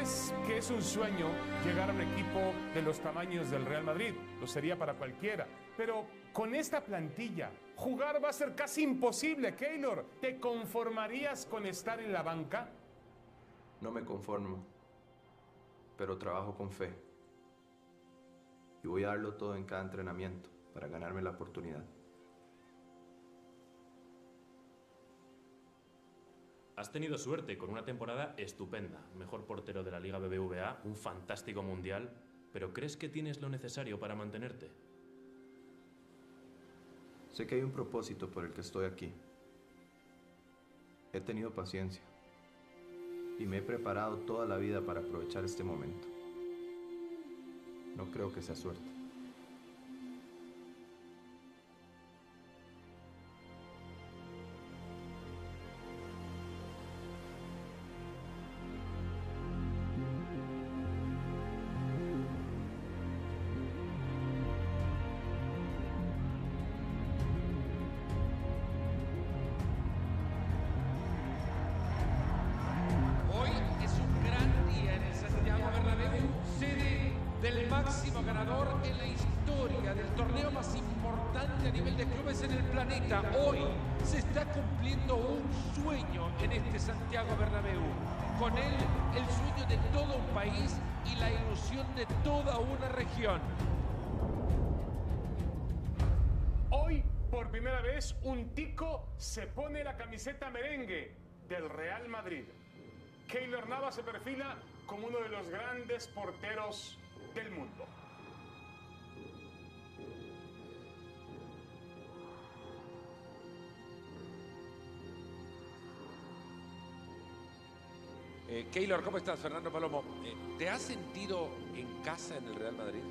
Dices que es un sueño llegar a un equipo de los tamaños del Real Madrid, lo sería para cualquiera, pero con esta plantilla, jugar va a ser casi imposible, Keylor. ¿Te conformarías con estar en la banca? No me conformo, pero trabajo con fe. Y voy a darlo todo en cada entrenamiento para ganarme la oportunidad. Has tenido suerte con una temporada estupenda, mejor portero de la Liga BBVA, un fantástico mundial, pero ¿crees que tienes lo necesario para mantenerte? Sé que hay un propósito por el que estoy aquí. He tenido paciencia y me he preparado toda la vida para aprovechar este momento. No creo que sea suerte. Se pone la camiseta merengue del Real Madrid. Keylor Navas se perfila como uno de los grandes porteros del mundo. Eh, Keylor, ¿cómo estás? Fernando Palomo. Eh, ¿Te has sentido en casa en el Real Madrid?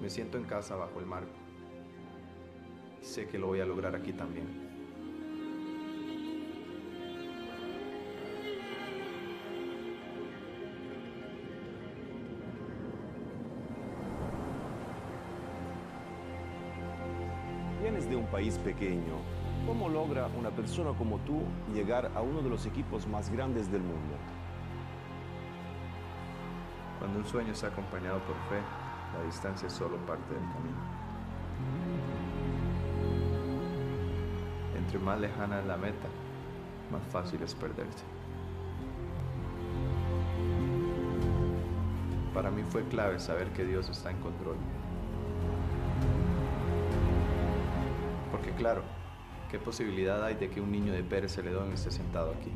Me siento en casa bajo el marco. Sé que lo voy a lograr aquí también. Pequeño. ¿Cómo logra una persona como tú llegar a uno de los equipos más grandes del mundo? Cuando un sueño está acompañado por fe, la distancia es solo parte del camino. Entre más lejana es la meta, más fácil es perderse. Para mí fue clave saber que Dios está en control. Claro, ¿qué posibilidad hay de que un niño de Pérez Celedón esté sentado aquí?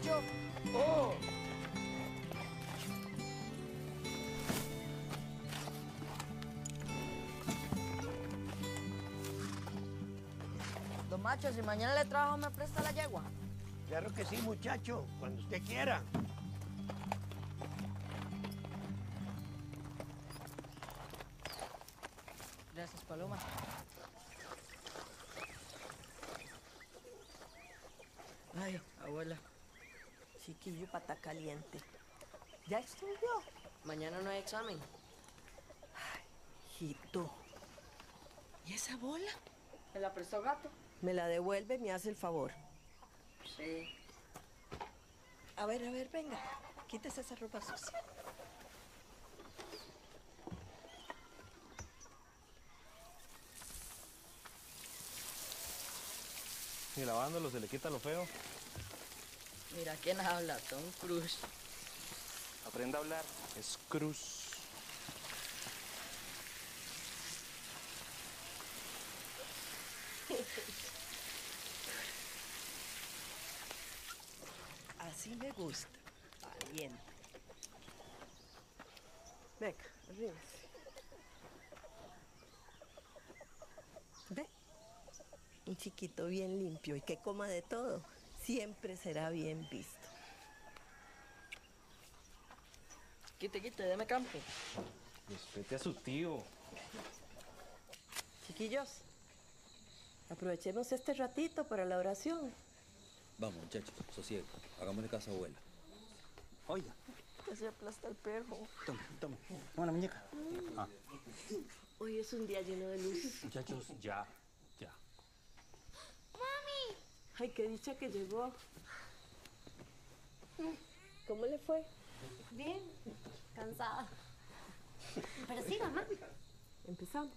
Don Macho, ¡Oh! Don Macho, si mañana le trabajo, ¿me presta la yegua? Claro que sí, muchacho, cuando usted quiera. Caliente. ¿Ya estudió? Mañana no hay examen. Hijito. ¿Y esa bola? ¿Me la prestó gato? Me la devuelve y me hace el favor. Sí. A ver, a ver, venga. Quítese esa ropa sucia. Y lavándolo se le quita lo feo. Mira quién habla, Tom Cruise. Aprenda a hablar. Es cruz. Así me gusta. Valiente. Venga, arríbese. Ve. Un chiquito bien limpio y que coma de todo. Siempre será bien visto. Quite, quite, deme campo. Respete a su tío. Chiquillos, aprovechemos este ratito para la oración. Vamos, muchachos, sosiego. Hagámosle caso a abuela. Oiga, Que se aplasta el perro. tome, tome. Toma la muñeca. Ah, Hoy es un día lleno de luz. muchachos, ya, ya. Ay, qué dicha que llegó. ¿Cómo le fue? Bien, cansada. Pero sí, mamá. Empezamos.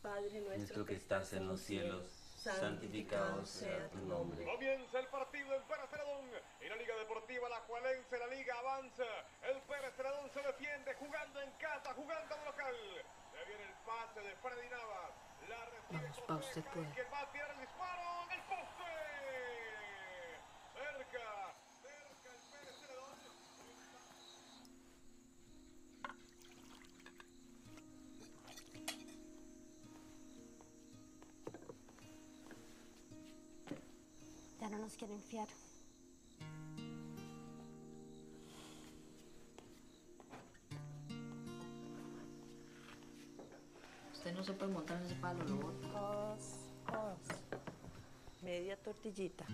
Padre Nuestro que estás en los cielos, santificado sea tu nombre. Comienza el partido en Pérez Celedón. En la Liga Deportiva La Jualense, la Liga avanza. El Pérez Celedón se defiende jugando en casa, jugando de local. Se viene el pase de Freddy Navas. La recibe Vamos, pa, usted puede. que va a tirar el disparo. Nos quieren fiar. Usted no se puede montar en ese palo, lo boto. Os, os. Media tortillita.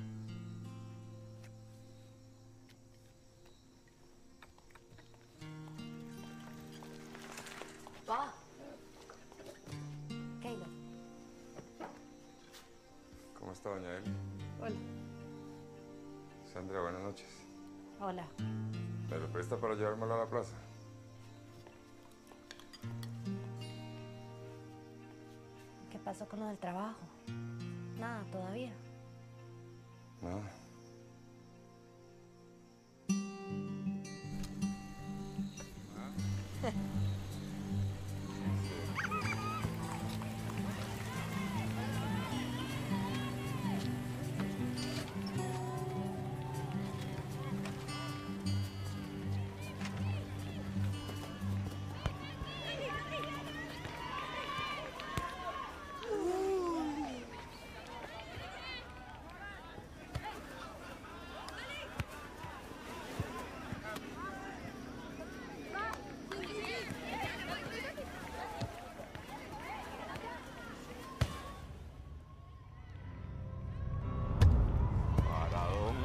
Llevármelo a la plaza? ¿Qué pasó con lo del trabajo? Nada, todavía. No.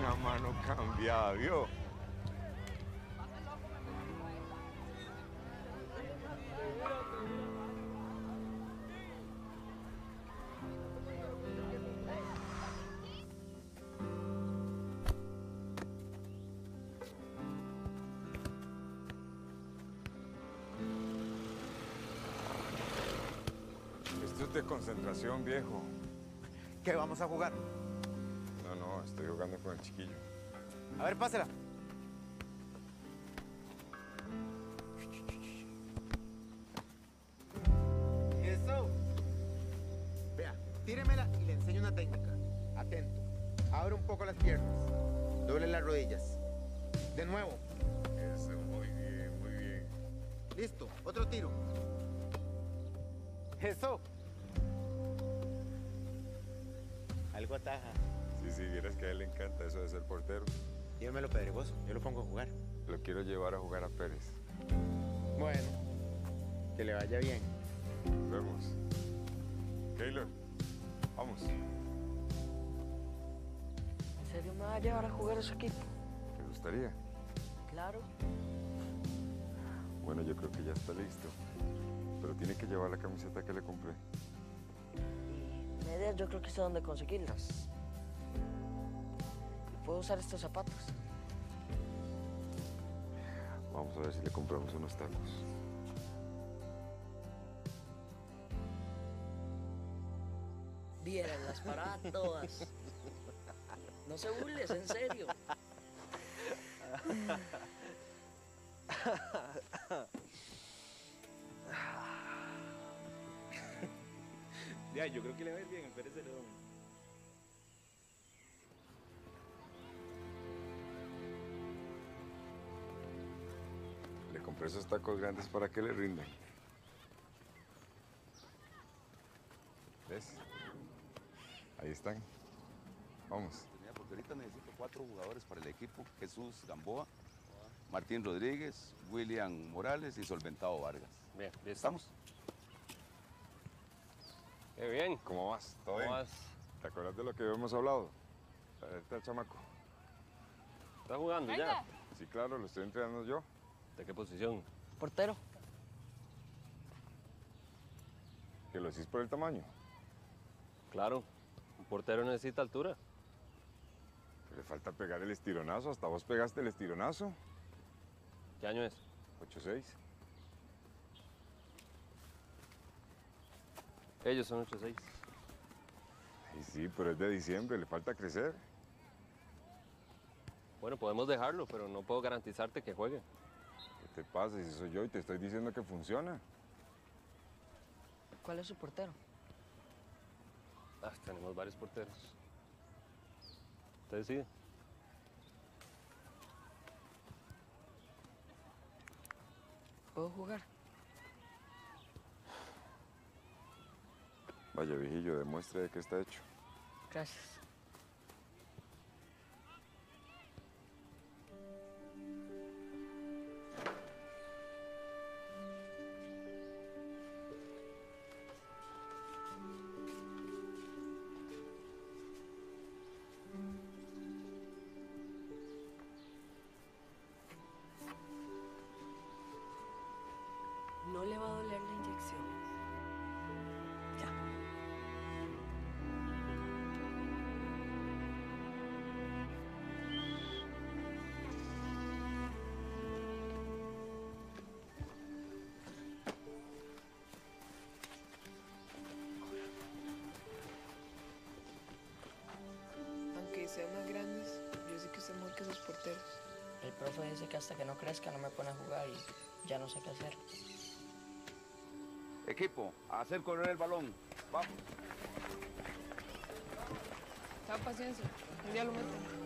Maradona, mano cambiada, ¿vio? Esto es de concentración, viejo. ¿Qué vamos a jugar? Jugando con el chiquillo. A ver, pásela. Eso. Vea, tíremela y le enseño una técnica. Atento. Abre un poco las piernas. Doble las rodillas. De nuevo. Eso, muy bien, muy bien. Listo. Otro tiro. Eso. Algo ataja. Sí, sí, vieras que a él le encanta eso de ser portero. Dígamelo pedregoso. Yo lo pongo a jugar. Lo quiero llevar a jugar a Pérez. Bueno. Que le vaya bien. Nos vemos. Keylor, vamos. ¿En serio me va a llevar a jugar a su equipo? gustaría? Claro. Bueno, yo creo que ya está listo. Pero tiene que llevar la camiseta que le compré. Medias yo creo que sé dónde conseguirlas. Puedo usar estos zapatos. Vamos a ver si le compramos unos tacos. Vieran las paradas todas. No se burles, en serio. Compré esos tacos grandes para que le rindan. ¿Ves? Ahí están. Vamos. Porque ahorita necesito cuatro jugadores para el equipo. Jesús Gamboa, Martín Rodríguez, William Morales y Solventado Vargas. Bien, ¿Estamos? Qué bien. ¿Cómo vas? ¿Todo ¿Cómo bien? vas? ¿Te acuerdas de lo que habíamos hablado? Ahí está el chamaco. ¿Estás jugando ya? Sí, claro, lo estoy entrenando yo. ¿De qué posición? Portero. ¿Que lo hiciste por el tamaño? Claro, un portero necesita altura. Le falta pegar el estironazo. Hasta vos pegaste el estironazo. ¿Qué año es? 8-6. Ellos son 8-6. Y sí, pero es de diciembre, le falta crecer. Bueno, podemos dejarlo, pero no puedo garantizarte que juegue. ¿Qué te pasa si soy yo y te estoy diciendo que funciona? ¿Cuál es su portero? Ah, tenemos varios porteros. Usted decide. ¿Puedo jugar? Vaya, viejillo, demuestre de qué está hecho. Gracias. Profe dice que hasta que no crezca no me pone a jugar y ya no sé qué hacer. Equipo, a hacer correr el balón. Vamos. Tenga paciencia, un día lo meten.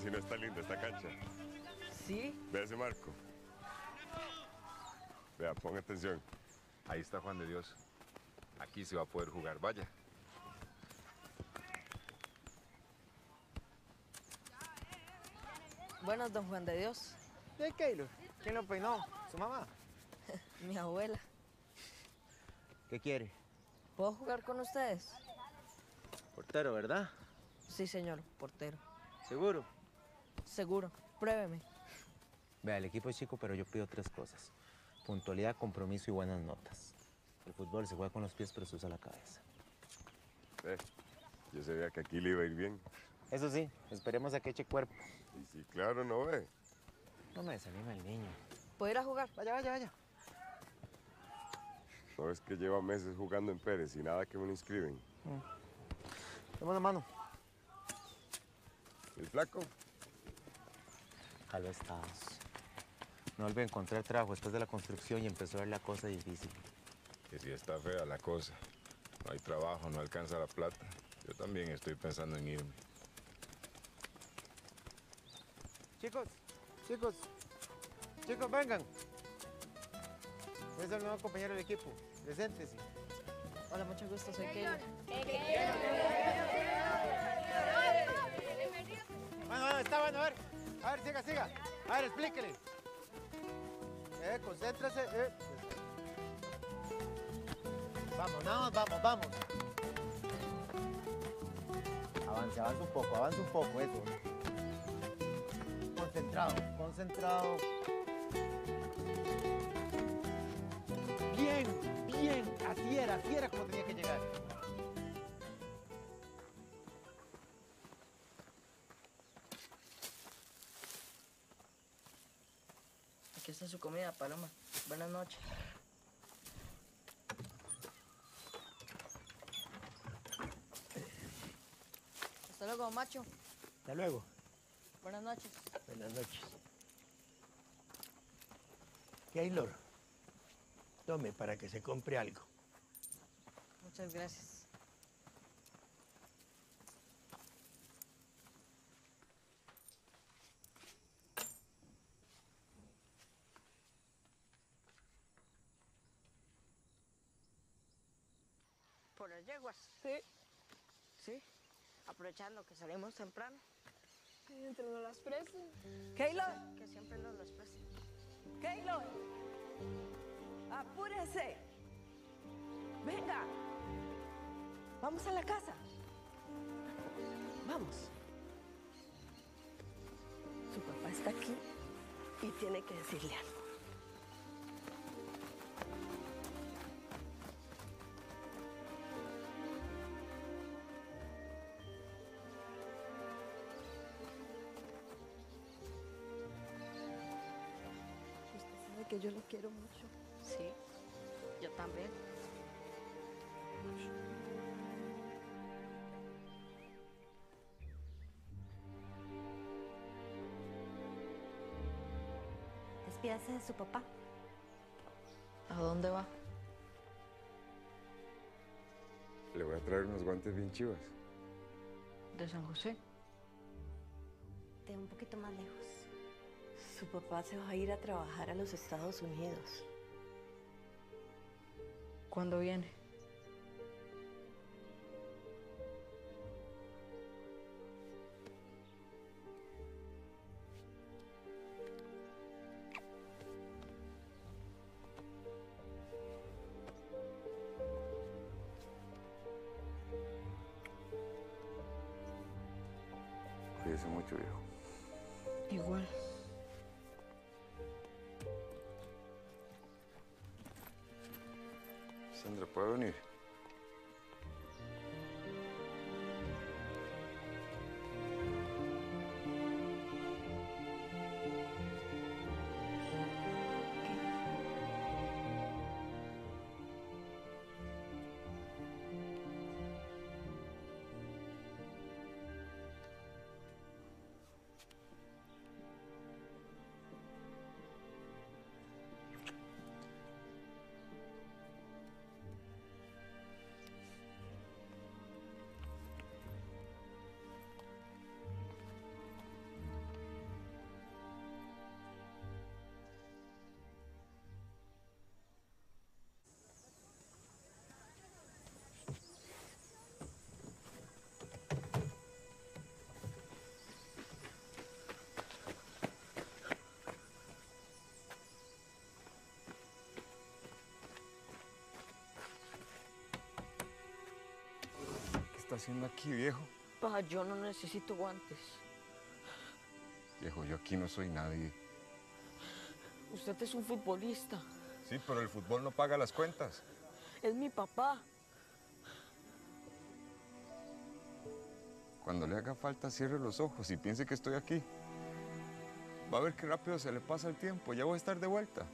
Si no está linda esta cancha. ¿Sí? Ve ese marco. Vea, ponga atención. Ahí está Juan de Dios. Aquí se va a poder jugar. Vaya. Buenas, don Juan de Dios. ¿De Keylor? ¿Quién lo peinó? ¿Su mamá? Mi abuela. ¿Qué quiere? ¿Puedo jugar con ustedes? Portero, ¿verdad? Sí, señor, portero. ¿Seguro? Seguro. Pruébeme. Vea, el equipo es chico, pero yo pido tres cosas. Puntualidad, compromiso y buenas notas. El fútbol se juega con los pies, pero se usa la cabeza. Ve, yo sabía que aquí le iba a ir bien. Eso sí, esperemos a que eche cuerpo. Y sí, claro, no ve. No me desanima el niño. ¿Puedo ir a jugar? Vaya, vaya, vaya. No es que lleva meses jugando en Pérez y nada que me lo inscriben. Dame una mano. ¿El flaco? Jalo estados. No a encontrar trabajo después de la construcción y empezó a ver la cosa difícil. Que si está fea la cosa. No hay trabajo, no alcanza la plata. Yo también estoy pensando en irme. Chicos, chicos, chicos, vengan. Es el nuevo compañero del equipo. Preséntese. Hola, mucho gusto, soy Keila. Bueno, bueno, está bueno, a ver. A ver, siga, siga. A ver, explíquele. Eh. Eh. Vamos, vamos, vamos, vamos. Avance, avance un poco, avance un poco, eso. Concentrado, concentrado. Bien, bien. Así era, así era como tenía que llegar. Comida, Paloma. Buenas noches. Hasta luego, macho. Hasta luego. Buenas noches. Buenas noches. Keylor, tome para que se compre algo. Muchas gracias. ¿Por las yeguas? Sí. Sí. Aprovechando que salimos temprano. Mientras no las presten. Keylor, Que siempre nos las prestan. Keylor, apúrese. Venga, vamos a la casa. Vamos. Su papá está aquí y tiene que decirle algo. Quiero mucho. Sí. Yo también. Despídase de su papá. ¿A dónde va? Le voy a traer unos guantes bien chivas. De San José. De un poquito más lejos. Su papá se va a ir a trabajar a los Estados Unidos. ¿Cuándo viene? Sandra, ¿puede venir? Está haciendo aquí, viejo? Pa, yo no necesito guantes. Viejo, yo aquí no soy nadie. Usted es un futbolista. Sí, pero el fútbol no paga las cuentas. Es mi papá. Cuando le haga falta, cierre los ojos y piense que estoy aquí. Va a ver qué rápido se le pasa el tiempo. Ya voy a estar de vuelta.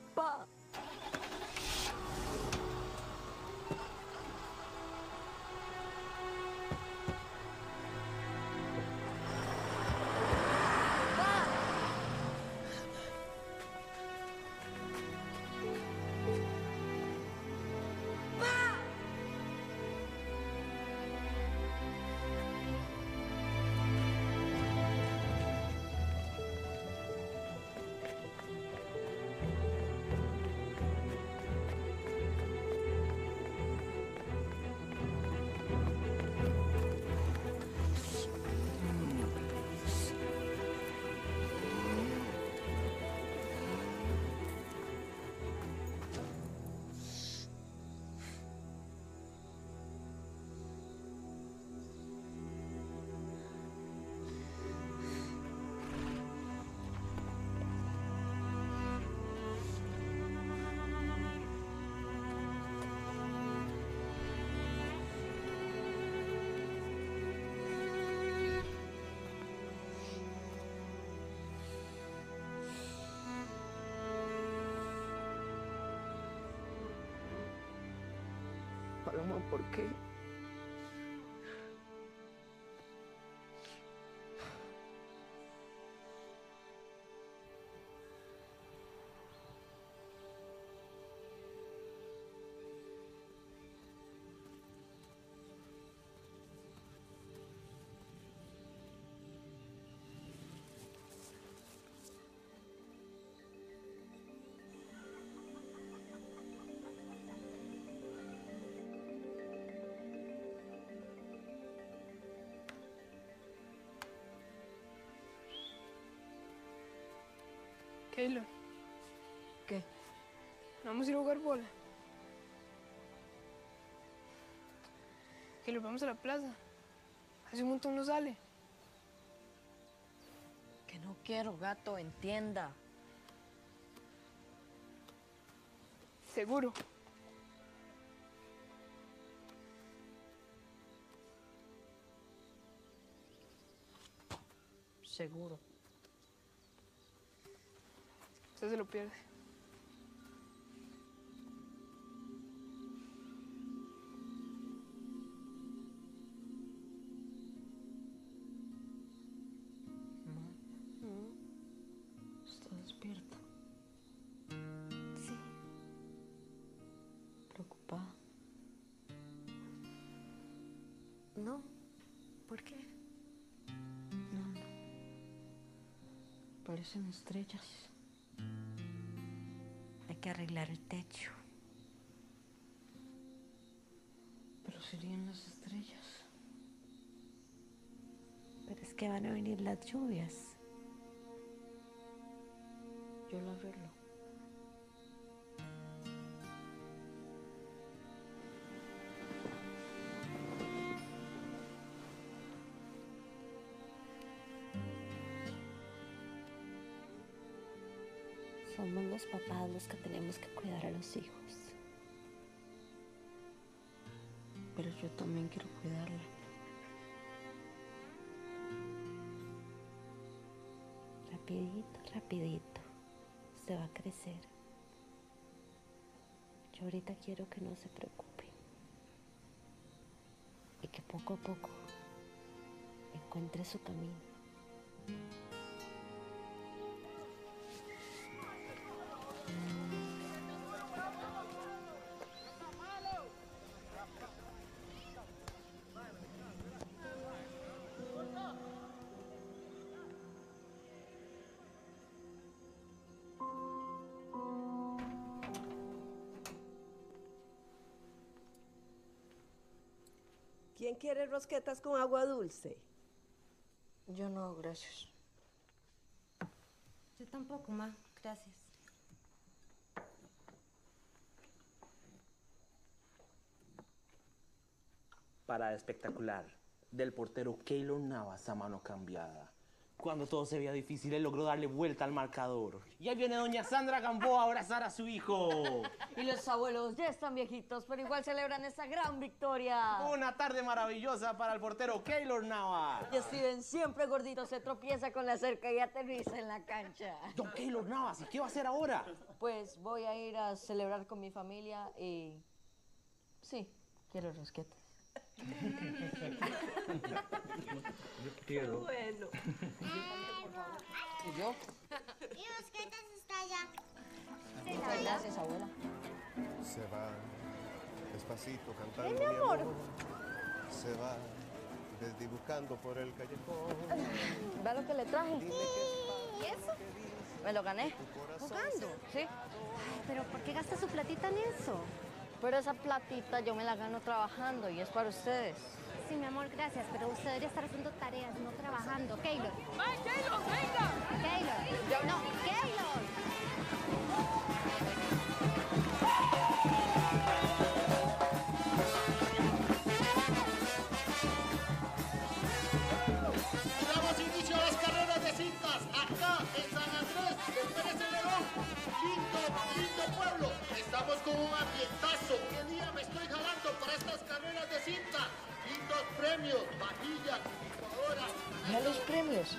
¿Por qué? Keylor. ¿Qué? Vamos a ir a jugar bola. Keylor, vamos a la plaza. Hace un montón no sale. Que no quiero, gato, entienda. Seguro. Seguro. Usted se lo pierde. ¿Está despierta? Sí. ¿Preocupada? No. ¿Por qué? No, no. Parecen estrellas. Que arreglar el techo. Pero serían las estrellas. Pero es que van a venir las lluvias. Yo lo arreglo. Papás los que tenemos que cuidar a los hijos. Pero yo también quiero cuidarla. Rapidito, rapidito. Se va a crecer. Yo ahorita quiero que no se preocupe. Y que poco a poco encuentre su camino. ¿Quién quiere rosquetas con agua dulce? Yo no, gracias. Yo tampoco, ma. Gracias. Parada espectacular del portero Keylor Navas a mano cambiada. Cuando todo se veía difícil, él logró darle vuelta al marcador. Y ahí viene doña Sandra Gamboa a abrazar a su hijo. Y los abuelos ya están viejitos, pero igual celebran esa gran victoria. Una tarde maravillosa para el portero Keylor Navas. Y Steven, siempre gordito, se tropieza con la cerca y aterriza en la cancha. Don Keylor Navas, ¿y qué va a hacer ahora? Pues voy a ir a celebrar con mi familia y... Sí, quiero rosquetas. Yo quiero. Bueno. ¿Y yo? Y Rosquetas está allá. Muchas gracias, abuela. Se va despacito cantando. Ven, mi amor. Se va desdibujando por el callejón. ¿Ve lo que le traje? ¿Y eso? Me lo gané. ¿Jugando? Sí. Pero ¿por qué gasta su platita en eso? Pero esa platita yo me la gano trabajando y es para ustedes. Sí, mi amor, gracias, pero usted debería estar haciendo tareas, no trabajando. Keylor. ¡Ay, Keylor, venga! Keylor. Yo no. Keylor. Damos inicio a las carreras de cintas acá en San Andrés del Pérez Celedón. Lindo, lindo pueblo. Un ambientazo. ¿Qué día me estoy jalando para estas carreras de cinta? Lindos premios, vaquillas, computadoras. Mira los premios.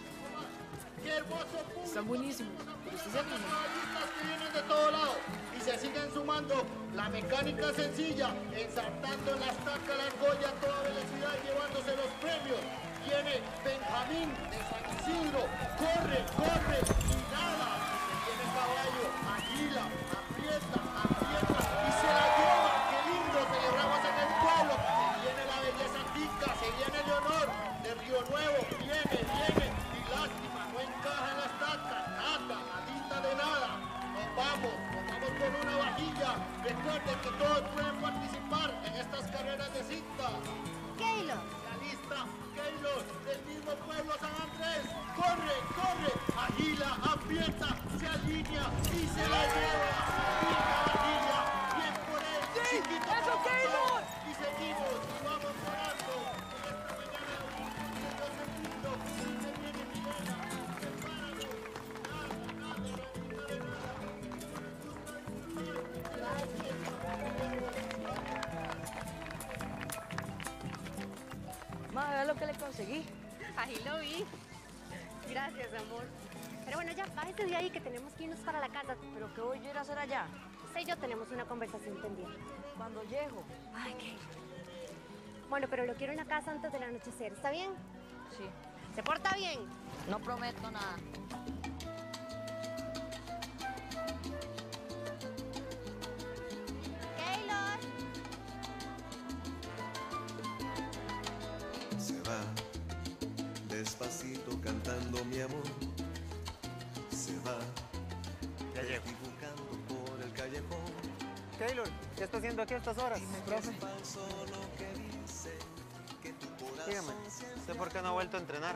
¡Qué hermoso público! Están buenísimos. Que vienen de todo lado y se siguen sumando. La mecánica sencilla, ensartando en la estaca la argolla a toda velocidad y llevándose los premios. Viene Benjamín de San Isidro, corre, corre y nada. Viene caballo, agila, una conversación pendiente. Cuando llego. Ay, qué. Bueno, pero lo quiero en la casa antes del anochecer, ¿está bien? Sí. ¿Se porta bien? No prometo nada. Keylor. Se va despacito cantando mi amor. Se va Taylor, ¿qué está haciendo aquí a estas horas? Profe. Dígame, ¿usted por qué no ha vuelto a entrenar?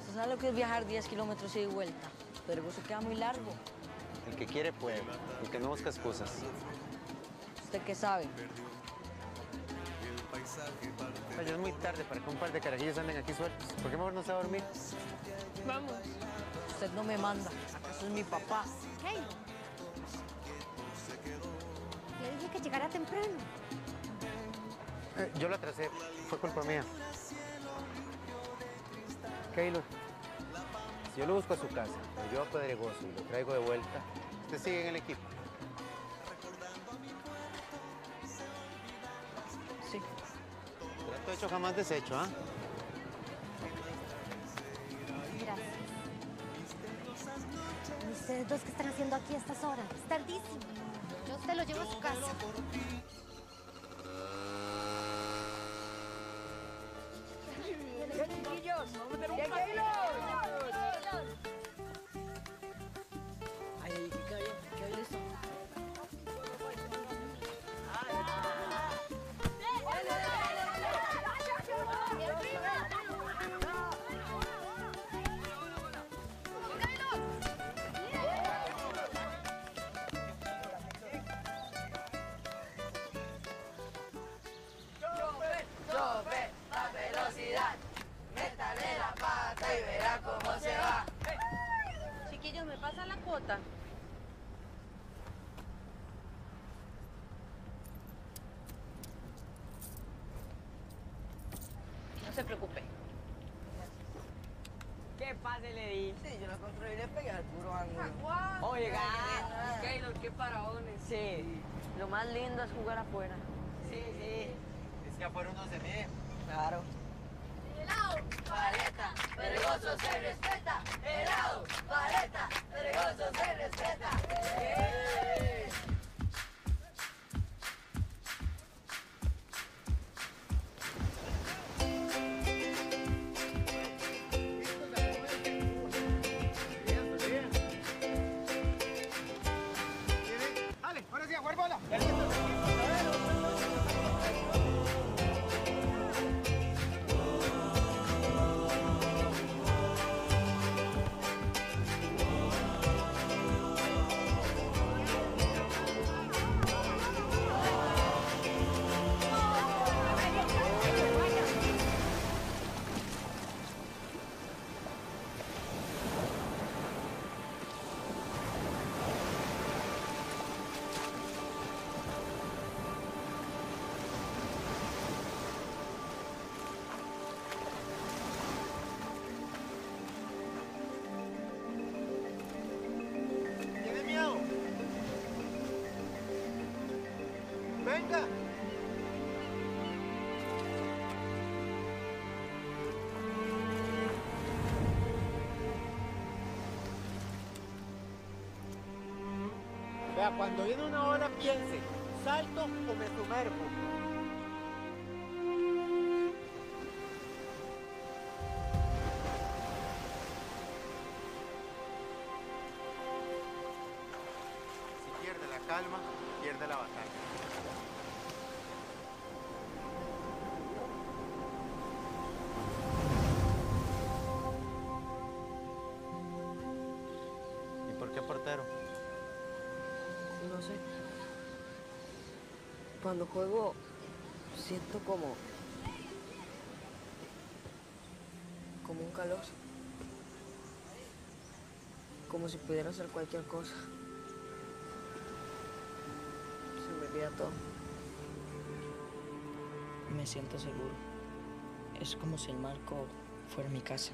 ¿Usted sabe lo que es viajar 10 kilómetros y de vuelta? Pero eso queda muy largo. El que quiere puede, el que no busca excusas. ¿Usted qué sabe? Ya es muy tarde para que un par de carajillos anden aquí sueltos. ¿Por qué mejor no se va a dormir? Vamos. Usted no me manda. ¿Acaso es mi papá? Keylor. Dije que llegara temprano. Eh, yo lo atrasé, fue culpa mía. Keylor, si yo lo busco a su casa, lo llevo a Pedregoso y lo traigo de vuelta, usted sigue en el equipo. Sí. Trato hecho jamás deshecho, ¿ah? Gracias. ¿Y ustedes dos qué están haciendo aquí a estas horas? Es tardísimo. Se lo llevo a su casa. Sí, lo más lindo es jugar afuera. Sí, sí. Es que afuera uno se mide. Claro. Helado, paleta, peregoso se respeta. Vea, cuando viene una ola piense, ¿salto o me sumerjo? Si pierde la calma, pierde la batalla. Cuando juego, siento como. como un calor. Como si pudiera hacer cualquier cosa. Se me olvida todo. Me siento seguro. Es como si el marco fuera mi casa.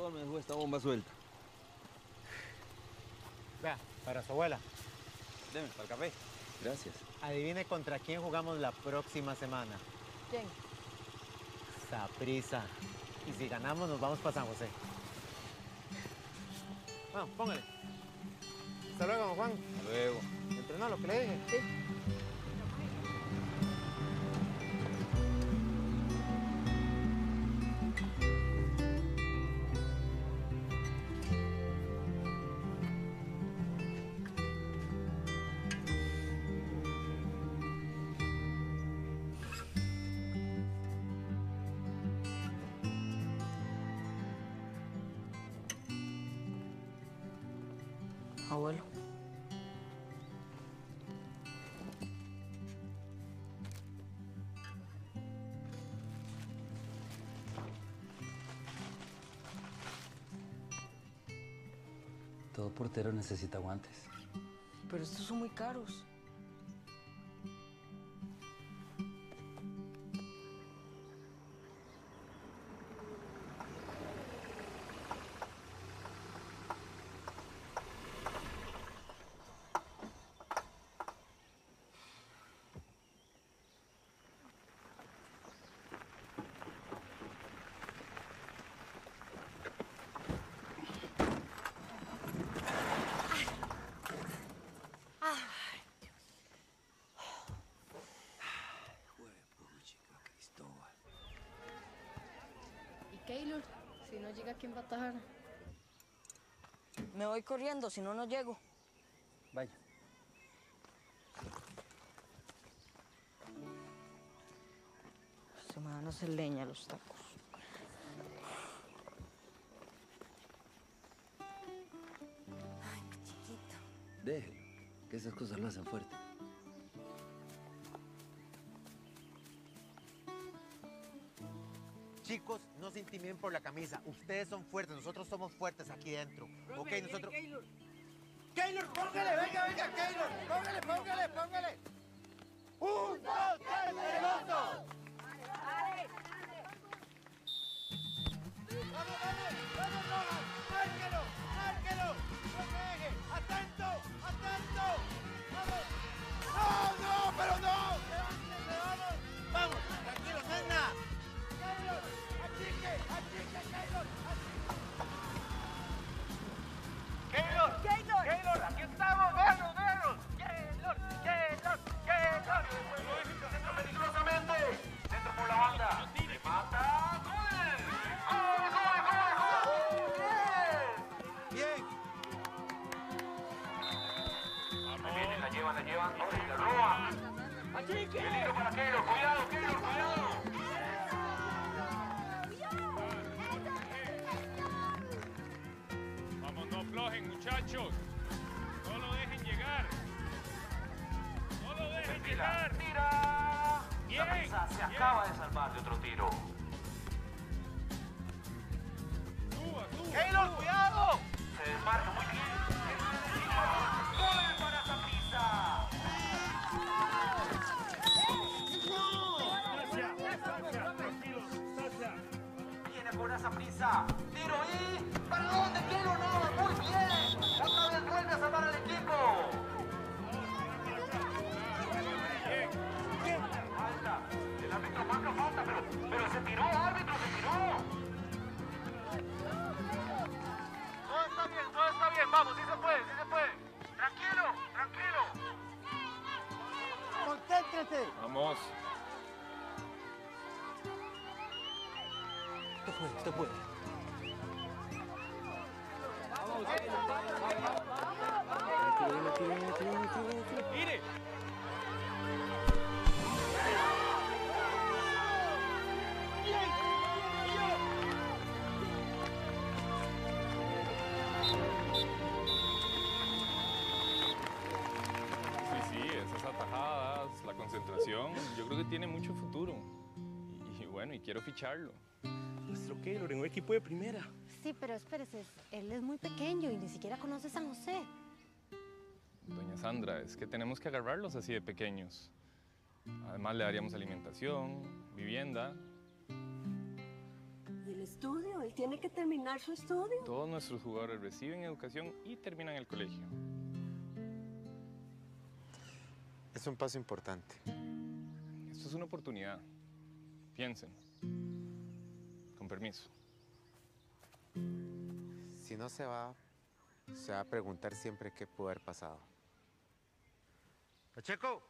Cristóbal me dejó esta bomba suelta. Vea, para su abuela. Deme, para el café. Gracias. Adivine contra quién jugamos la próxima semana. ¿Quién? Saprisa. Y si ganamos, nos vamos para San José. Bueno, póngale. Hasta luego, Juan. Hasta luego. Entrenó lo que le dije. Sí. Todo portero necesita guantes. Pero estos son muy caros. Me voy corriendo, si no, no llego. Vaya. Se me van a hacer leña los tacos. Déjelo, que esas cosas lo hacen fuerte. Chicos, no se intimiden por la camisa. Ustedes son fuertes, nosotros somos fuertes aquí dentro. ok, nosotros. Keylor, póngale, venga, venga, Keylor. Póngale, póngale, póngale. Un, dos, tres, peligroso. Vamos, vamos, vamos, Rojas. Márquelo, márquelo. No se deje. Atento, atento. Vamos. No, no, pero no. Puede, esto puede. Mire. Sí, esas atajadas, la concentración, yo creo que tiene mucho futuro. Y bueno, y quiero ficharlo. Keylor en un equipo de primera. Sí, pero espérese, él es muy pequeño y ni siquiera conoce San José. Doña Sandra, es que tenemos que agarrarlos así de pequeños. Además le daríamos alimentación, vivienda. ¿Y el estudio? Él tiene que terminar su estudio. Todos nuestros jugadores reciben educación y terminan el colegio. Es un paso importante. Esto es una oportunidad. Piensen. Permiso. Si no se va, se va a preguntar siempre qué pudo haber pasado. Pacheco.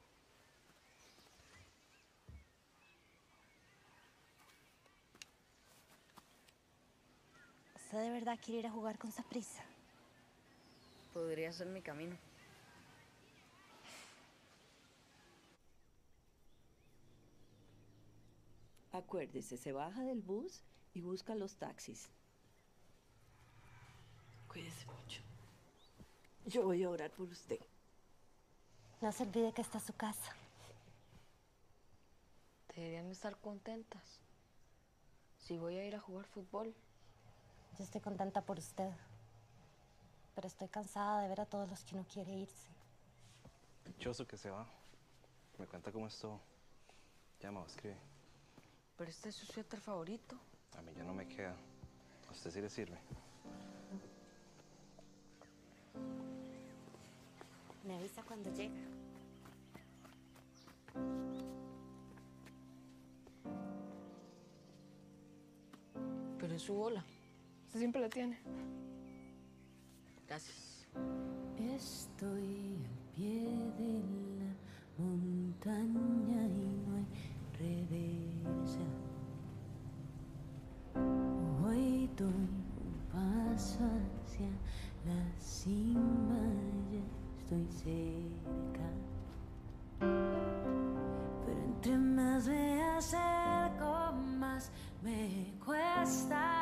¿Usted de verdad quiere ir a jugar con Saprissa? Podría ser mi camino. Acuérdese, se baja del bus y busca los taxis. Cuídese mucho. Yo voy a orar por usted. No se olvide que está su casa. Deberían estar contentas. Si voy a ir a jugar fútbol. Yo estoy contenta por usted. Pero estoy cansada de ver a todos los que no quiere irse. Dichoso que se va. Me cuenta cómo es todo. Llama o escribe. Pero este es su suéter favorito. A mí ya no me queda. A usted sí le sirve. Me avisa cuando llega. Pero es su bola. Usted siempre la tiene. Gracias. Estoy al pie de la montaña y no hay reversa. Doy un paso hacia la cima, ya estoy cerca. Pero entre más me acerco, más me cuesta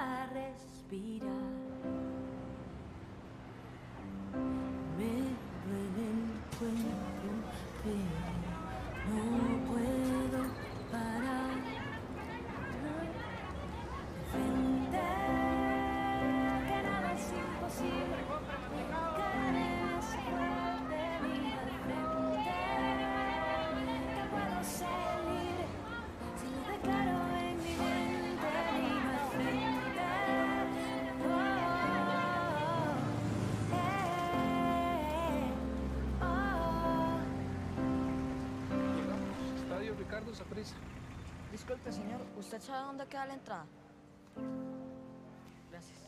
Ricardo. Disculpe, señor. ¿Usted sabe dónde queda la entrada? Gracias.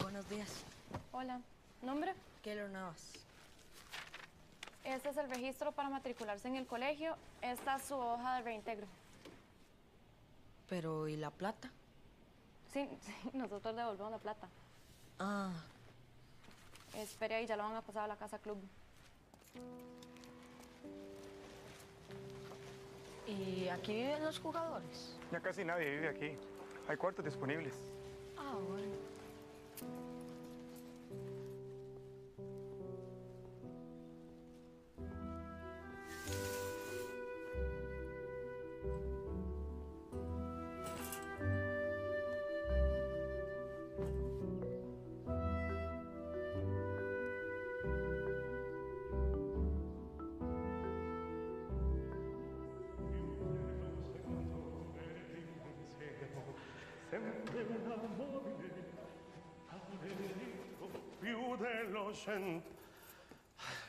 Buenos días. Hola, ¿nombre? Keylor Navas. Este es el registro para matricularse en el colegio. Esta es su hoja de reintegro. Pero, ¿y la plata? Sí, sí, nosotros devolvemos la plata. Ah, Espere ahí, ya lo van a pasar a la casa club. ¿y aquí viven los jugadores? Ya casi nadie vive aquí. Hay cuartos disponibles. Ah, bueno.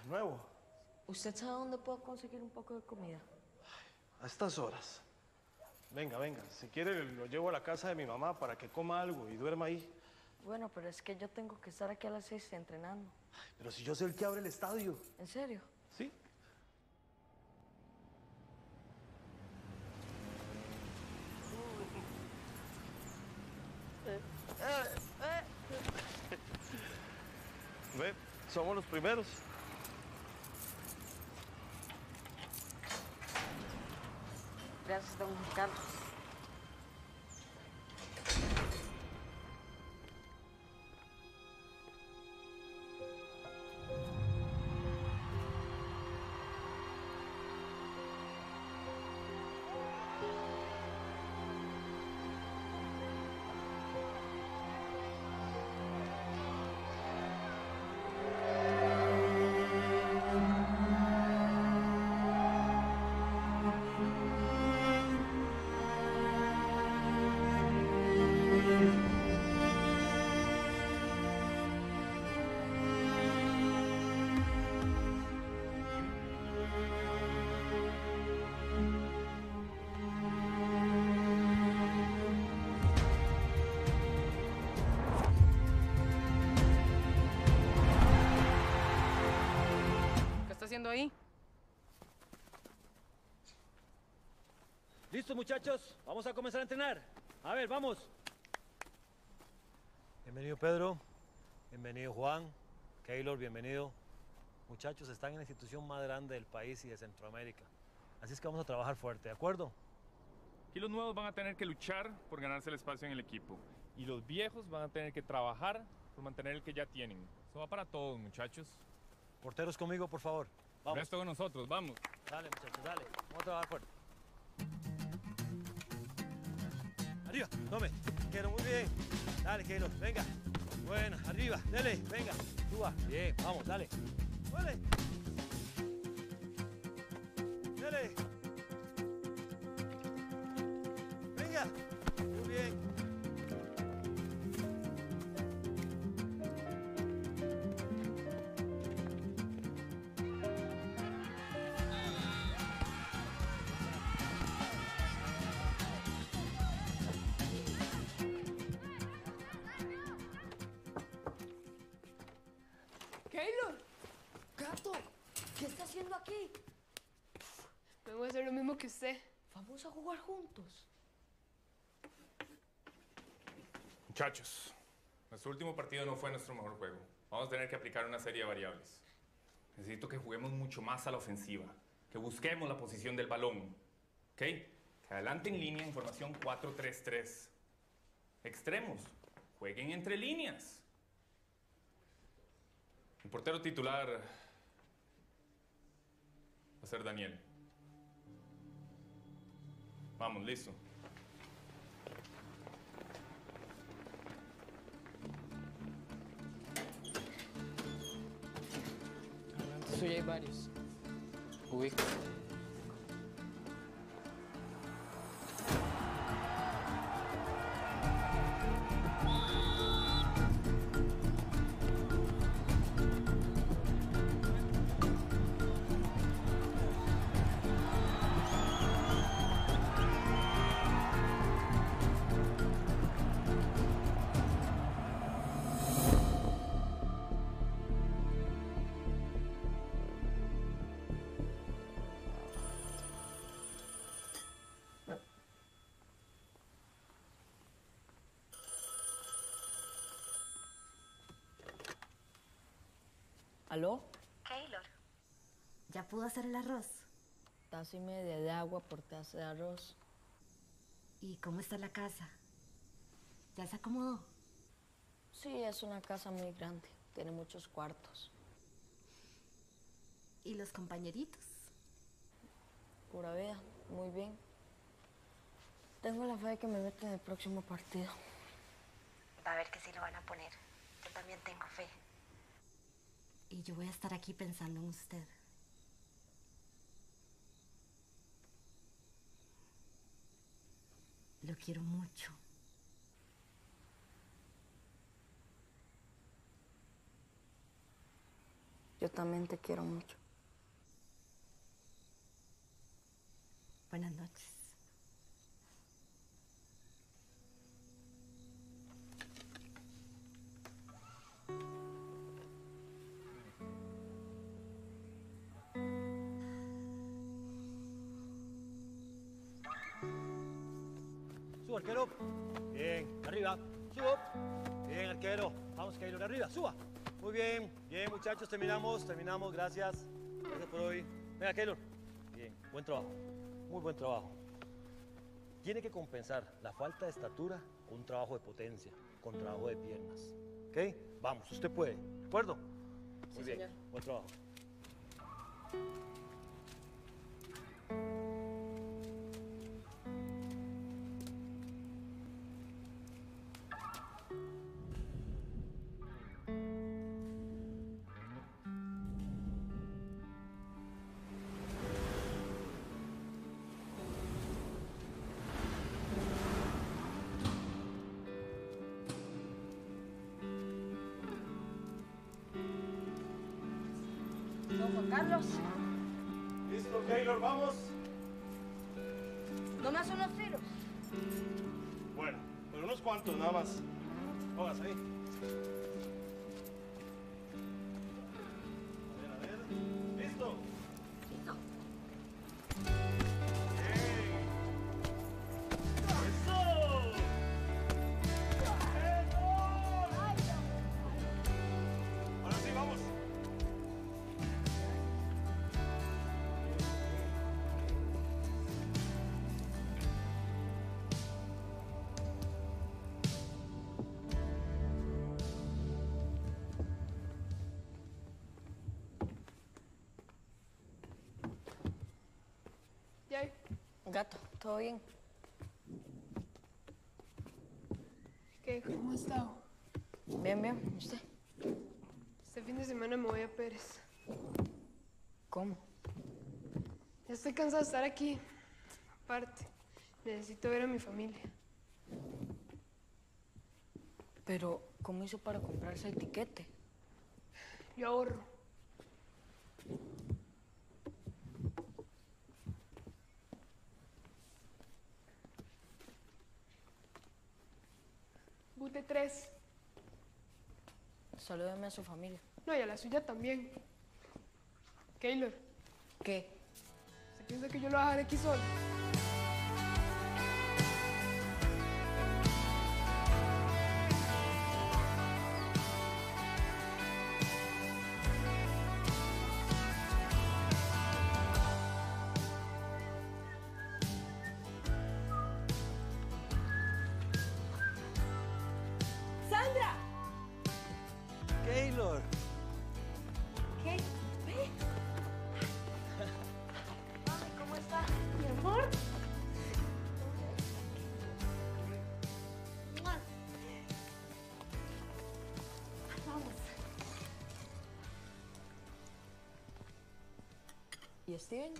Nuevo, ¿Usted sabe dónde puedo conseguir un poco de comida? a estas horas. Venga, venga, si quiere lo llevo a la casa de mi mamá para que coma algo y duerma ahí. Bueno, pero es que yo tengo que estar aquí a las seis entrenando. Pero si yo soy el que abre el estadio. ¿En serio? Sí. Ve, somos los primeros. Gracias, don haciendo ahí? ¿Listo, muchachos? Vamos a comenzar a entrenar. A ver, vamos. Bienvenido Pedro, bienvenido Juan, Keylor, bienvenido. Muchachos, están en la institución más grande del país y de Centroamérica. Así es que vamos a trabajar fuerte, ¿de acuerdo? Aquí los nuevos van a tener que luchar por ganarse el espacio en el equipo. Y los viejos van a tener que trabajar por mantener el que ya tienen. Eso va para todos, muchachos. Porteros conmigo, por favor. Vamos. resto de nosotros, vamos. Dale, muchachos, dale. Vamos a trabajar fuerte. Arriba, tome. Quiero muy bien. Dale, Keylor, venga. Buena, arriba, dale, venga. Suba. Bien, vamos, dale. Dale. Dale. Venga. Vengo a hacer lo mismo que usted. Vamos a jugar juntos. Muchachos, nuestro último partido no fue nuestro mejor juego. Vamos a tener que aplicar una serie de variables. Necesito que juguemos mucho más a la ofensiva, que busquemos la posición del balón. ¿Ok? Que adelante en línea en formación 4-3-3. Extremos, jueguen entre líneas. El portero titular va a ser Daniel. Vamos, listo. Adelante suyo hay ¿Aló? Keylor, ¿ya pudo hacer el arroz? Taza y media de agua por taza de arroz. ¿Y cómo está la casa? ¿Ya se acomodó? Sí, es una casa muy grande. Tiene muchos cuartos. ¿Y los compañeritos? Pura vida, muy bien. Tengo la fe de que me meten en el próximo partido. Va a ver que sí lo van a poner. Yo también tengo fe y yo voy a estar aquí pensando en usted. Lo quiero mucho. Yo también te quiero mucho. Buenas noches. Vamos, Keylor, arriba. Suba. Muy bien. Bien, muchachos, terminamos. Terminamos. Gracias. Gracias por hoy. Venga, Keylor. Bien, buen trabajo. Muy buen trabajo. Tiene que compensar la falta de estatura con un trabajo de potencia, con trabajo de piernas. ¿Ok? Vamos, usted puede. ¿De acuerdo? Muy Sí, bien. señor. Buen trabajo. Carlos, Listo, Keylor, vamos. ¿no me hacen unos tiros? Bueno, pero unos cuantos nada más. Póngase ahí. Gato, ¿todo bien? ¿qué? ¿Cómo ha estado? Bien, bien. ¿Usted? Este fin de semana me voy a Pérez. ¿Cómo? Ya estoy cansada de estar aquí. Aparte, necesito ver a mi familia. Pero, ¿cómo hizo para comprar ese etiquete? Yo ahorro. Salúdeme a su familia. No, y a la suya también. Keylor, ¿Qué? ¿se piensa que yo lo voy a dejar aquí solo? ¿Y Steven?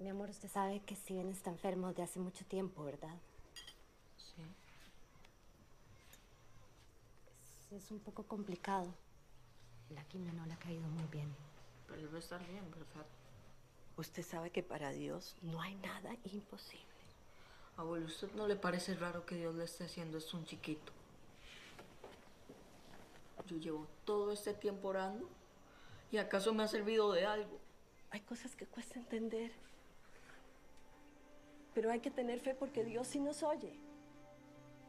Mi amor, usted sabe que Steven está enfermo desde hace mucho tiempo, ¿verdad? Sí. Es, es un poco complicado. La quimio no le ha caído muy bien. Pero él va a estar bien, ¿verdad? Usted sabe que para Dios no hay nada imposible. Abuelo, ¿usted no le parece raro que Dios le esté haciendo esto a un chiquito? Yo llevo todo este tiempo orando y acaso me ha servido de algo. Hay cosas que cuesta entender. Pero hay que tener fe porque Dios sí nos oye.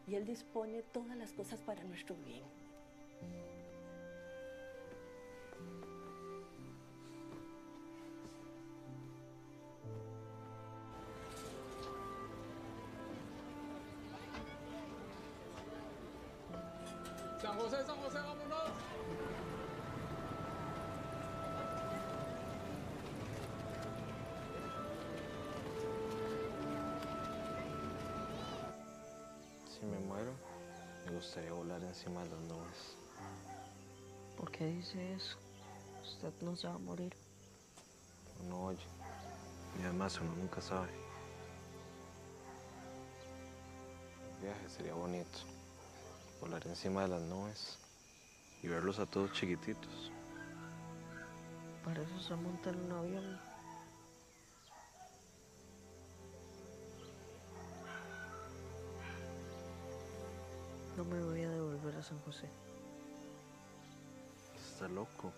Y Él dispone todas las cosas para nuestro bien. Qué dice eso? Usted no se va a morir. No oye. Y además uno nunca sabe. Un viaje sería bonito. Volar encima de las nubes y verlos a todos chiquititos. Para eso se monta en un avión. No me voy a devolver a San José. Está loco.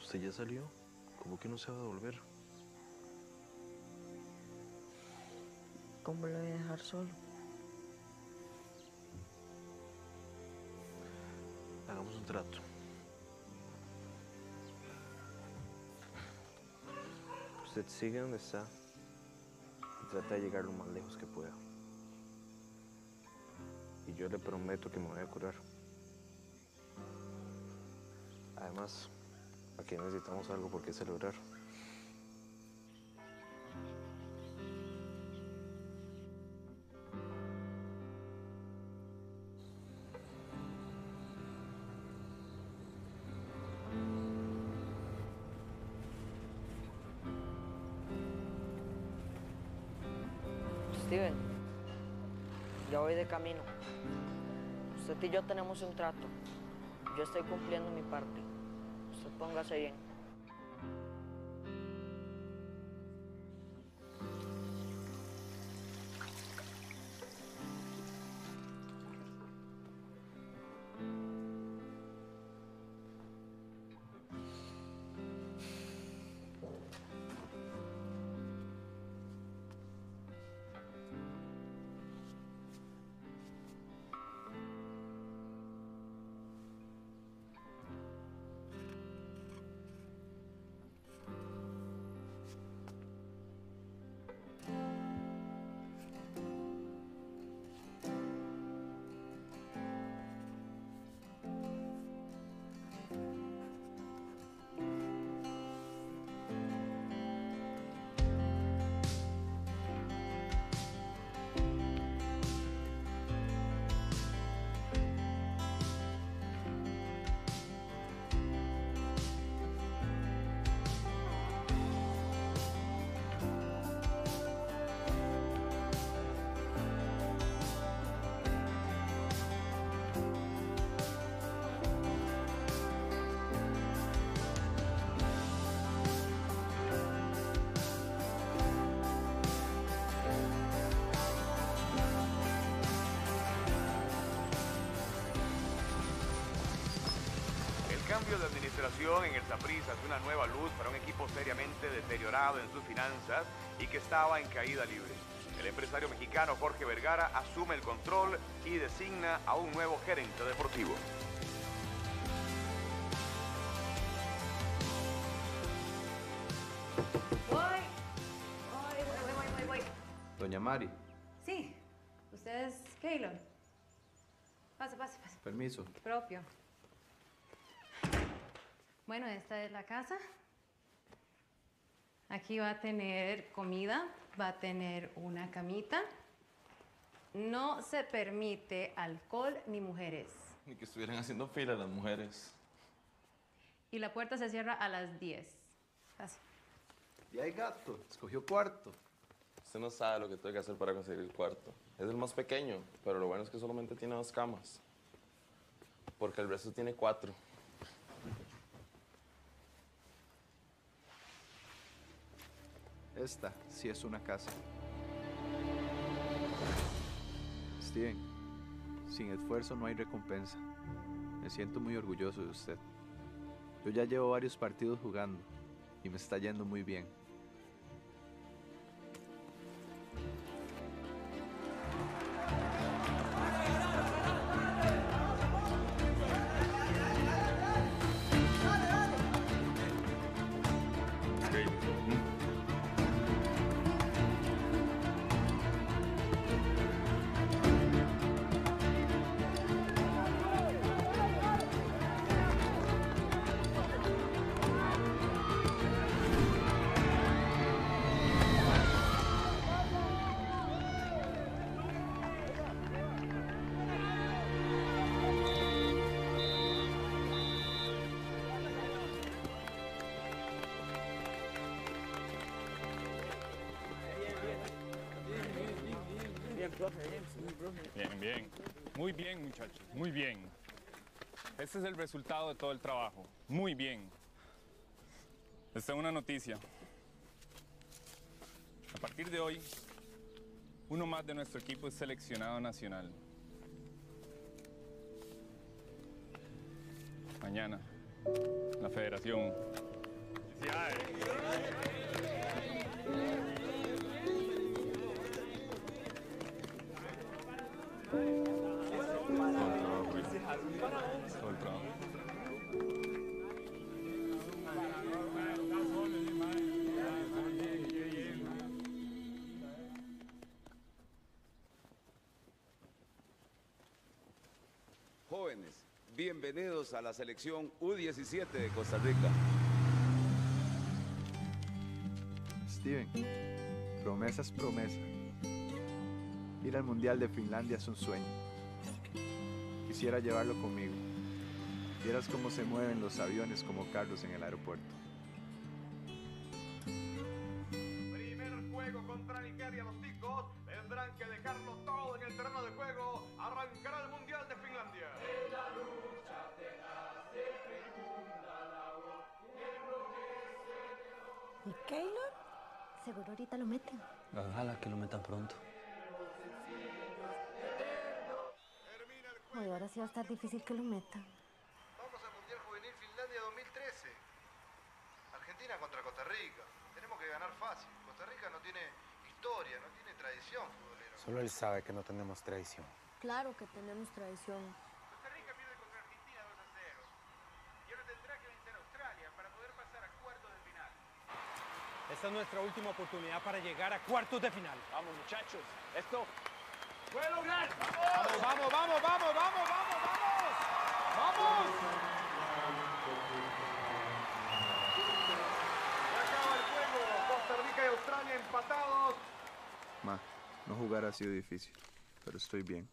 Usted ya salió. ¿Cómo que no se va a devolver? ¿Cómo lo voy a dejar solo? Hagamos un trato. Usted sigue donde está y trata de llegar lo más lejos que pueda. Y yo le prometo que me voy a curar. Además, aquí necesitamos algo por qué celebrar. Steven, ya voy de camino. Usted y yo tenemos un trato. Yo estoy cumpliendo mi parte. Póngase bien. Cambio de administración en el Saprissa es una nueva luz para un equipo seriamente deteriorado en sus finanzas y que estaba en caída libre. El empresario mexicano Jorge Vergara asume el control y designa a un nuevo gerente deportivo. Voy. Voy, voy, voy, voy, voy. Doña Mari, Sí, usted es Keylor. Pase, pase, pase. permiso. Propio. Bueno, esta es la casa. Aquí va a tener comida, va a tener una camita. No se permite alcohol ni mujeres. Ni que estuvieran haciendo fila las mujeres. Y la puerta se cierra a las 10. Pase. Y hay gato, escogió cuarto. Usted no sabe lo que tengo que hacer para conseguir el cuarto. Es el más pequeño, pero lo bueno es que solamente tiene dos camas. Porque el resto tiene cuatro. Esta sí es una casa. Steven, sin esfuerzo no hay recompensa. Me siento muy orgulloso de usted. Yo ya llevo varios partidos jugando y me está yendo muy bien. Bien, bien. Muy bien, muchachos. Muy bien. Este es el resultado de todo el trabajo. Muy bien. Esta es una noticia. A partir de hoy, uno más de nuestro equipo es seleccionado nacional. Mañana, la federación. Jóvenes, bienvenidos a la selección U17 de Costa Rica. Steven, promesa es promesa. Ir al Mundial de Finlandia es un sueño. Quisiera llevarlo conmigo. Vieras cómo se mueven los aviones como Carlos en el aeropuerto. Primer juego contra Nigeria, los ticos tendrán que dejarlo todo en el terreno de juego. Arrancará el Mundial de Finlandia. ¿Y Keylor? Seguro ahorita lo meten. Ojalá que lo metan pronto. Hoy ahora sí va a estar difícil que lo metan. Vamos al Mundial Juvenil Finlandia 2013. Argentina contra Costa Rica. Tenemos que ganar fácil. Costa Rica no tiene historia, no tiene tradición futbolera. Solo él sabe que no tenemos tradición. Claro que tenemos tradición. Costa Rica pierde contra Argentina 2 a 0. Y ahora tendrá que vencer a Australia para poder pasar a cuartos de final. Esta es nuestra última oportunidad para llegar a cuartos de final. Vamos, muchachos. Esto ¡Puede lograr! Vamos, vamos, vamos, vamos, vamos, vamos, vamos. Vamos. Se acaba el juego. Costa Rica y Australia empatados. Ma, no jugar ha sido difícil, pero estoy bien.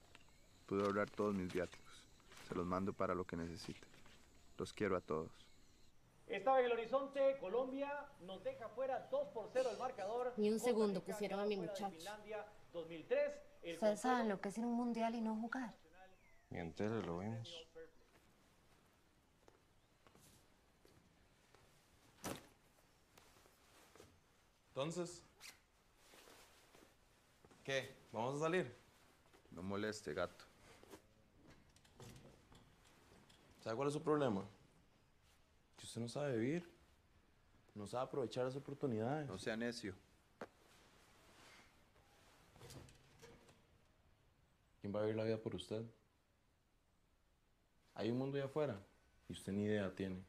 Pude ahorrar todos mis viáticos. Se los mando para lo que necesite. Los quiero a todos. Estaba en el horizonte, Colombia nos deja fuera 2 por 0 el marcador. Ni un segundo pusieron a mi muchacho. Finlandia 2003. Ustedes saben lo que es ir a un mundial y no jugar. Ni entero lo vimos. Entonces, ¿qué? ¿Vamos a salir? No moleste, gato. ¿Sabe cuál es su problema? Que usted no sabe vivir. No sabe aprovechar las oportunidades. No sea necio. ¿Quién va a vivir la vida por usted? Hay un mundo allá afuera y usted ni idea tiene.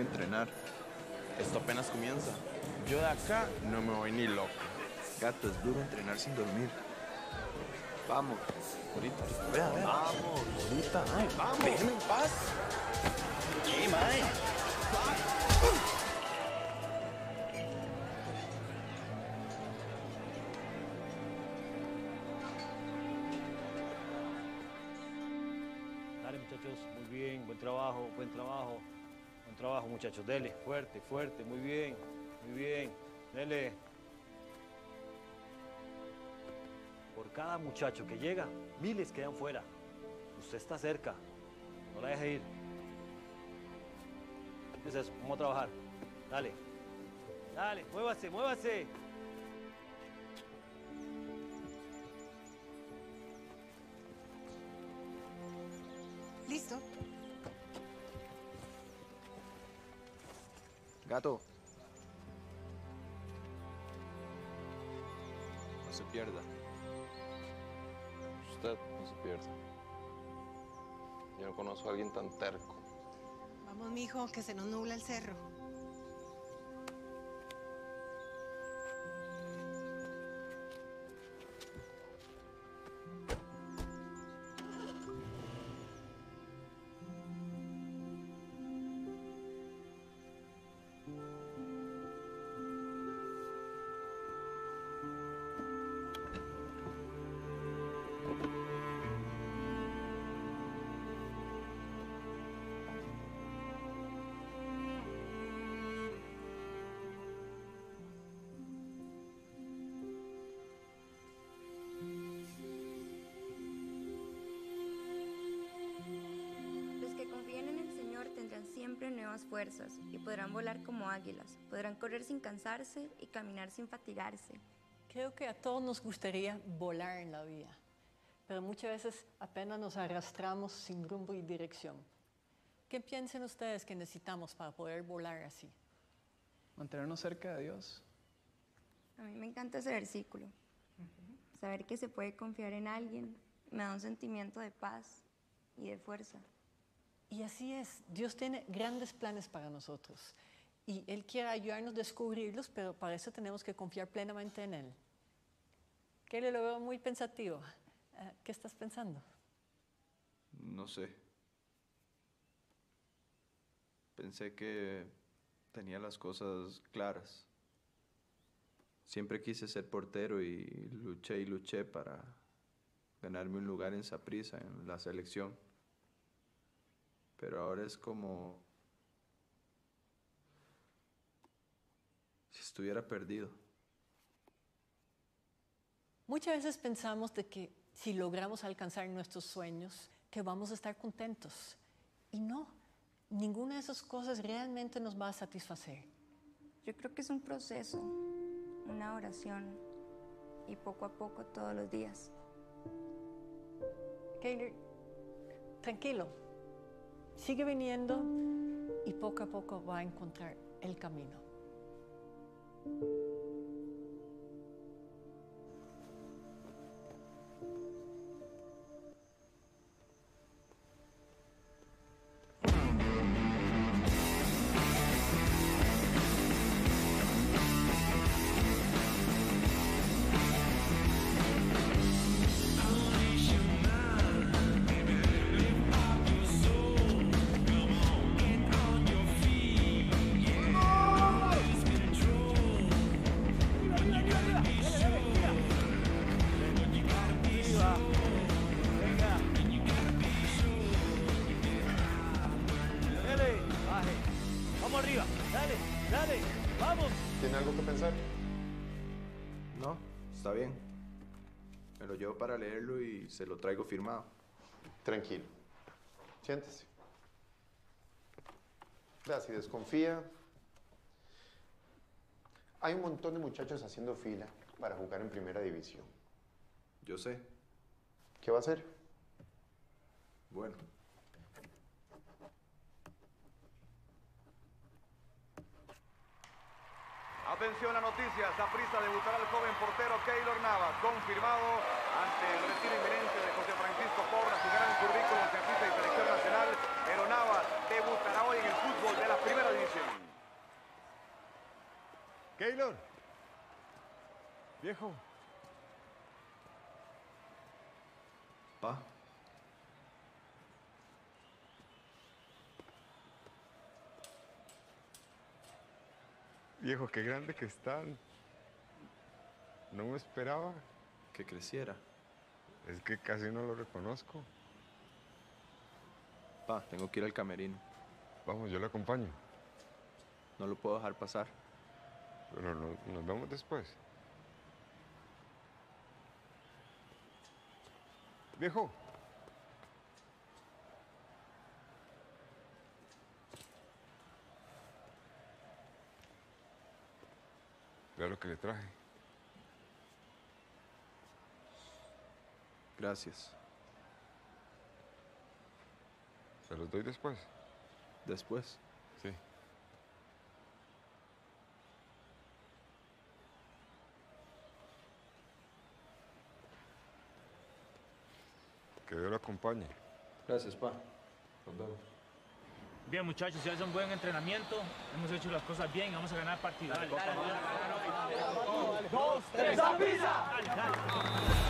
Que entrenar. Esto apenas comienza. Yo de acá no me voy ni loco. Gato, es duro entrenar sin dormir. Vamos. Ahorita. Vea, vea. Vamos. Ahorita. Ay, vamos. Déjeme en paz. ¿Qué, mae? Dale, muchachos, muy bien, buen trabajo, buen trabajo. Trabajo, muchachos, dele, fuerte, fuerte, muy bien, muy bien, dele. Por cada muchacho que llega, miles quedan fuera. Usted está cerca, no la deje ir. ¿Qué es eso? Vamos a trabajar. Dale, dale, muévase, muévase. Listo. Gato. No se pierda. Usted no se pierda. Yo no conozco a alguien tan terco. Vamos, mijo, que se nos nubla el cerro. Fuerzas y podrán volar como águilas, podrán correr sin cansarse y caminar sin fatigarse. Creo que a todos nos gustaría volar en la vida, pero muchas veces apenas nos arrastramos sin rumbo y dirección. ¿Qué piensan ustedes que necesitamos para poder volar así? Mantenernos cerca de Dios. A mí me encanta ese versículo. Saber que se puede confiar en alguien me da un sentimiento de paz y de fuerza. Y así es, Dios tiene grandes planes para nosotros y Él quiere ayudarnos a descubrirlos, pero para eso tenemos que confiar plenamente en Él. Kelly lo veo muy pensativo. Eh, ¿Qué estás pensando? No sé. Pensé que tenía las cosas claras. Siempre quise ser portero y luché y luché para ganarme un lugar en Saprissa, en la selección. Pero ahora es como si estuviera perdido. Muchas veces pensamos de que si logramos alcanzar nuestros sueños, que vamos a estar contentos. Y no, ninguna de esas cosas realmente nos va a satisfacer. Yo creo que es un proceso, una oración y poco a poco todos los días. Keylor, tranquilo, sigue viniendo y poco a poco va a encontrar el camino. Para leerlo y se lo traigo firmado. Tranquilo. Siéntese. Vea, si desconfía, hay un montón de muchachos haciendo fila para jugar en primera división. Yo sé. ¿Qué va a hacer? Bueno. Atención a noticias, a prisa debutará el joven portero Keylor Navas, confirmado ante el retiro inminente de José Francisco Porra, su gran currículum de artista y selección nacional, pero Navas debutará hoy en el fútbol de la primera división. Keylor. Viejo. Pa. Viejo, qué grande que están. No me esperaba. Que creciera. Es que casi no lo reconozco. Pa, tengo que ir al camerino. Vamos, yo le acompaño. No lo puedo dejar pasar. Pero no- nos vemos después. Viejo. Vea lo que le traje. Gracias. ¿Se los doy después? Después. Sí. Que Dios lo acompañe. Gracias, pa. Nos vemos. Bien, muchachos, ya es un buen entrenamiento. Hemos hecho las cosas bien. Vamos a ganar partido. Dale, Dos, tres, ¡a pisa! ¿Qué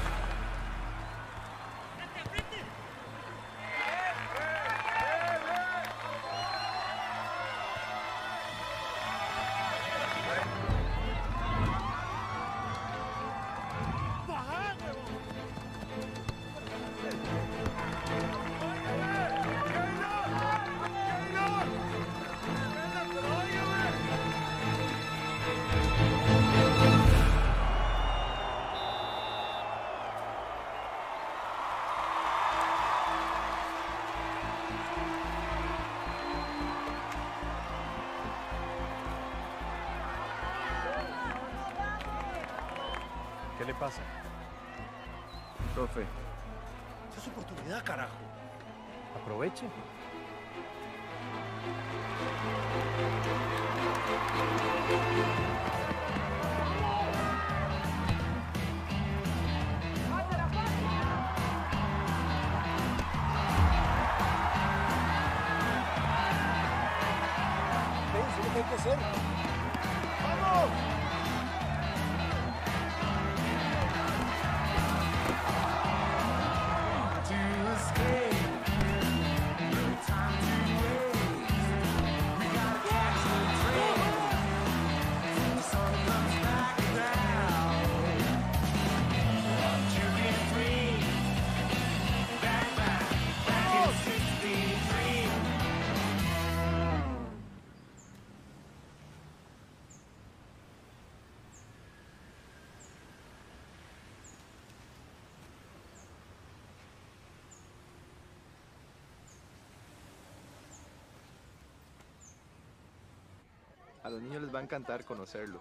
oportunidad, carajo. Aproveche. Hay que hacer. A los niños les va a encantar conocerlo.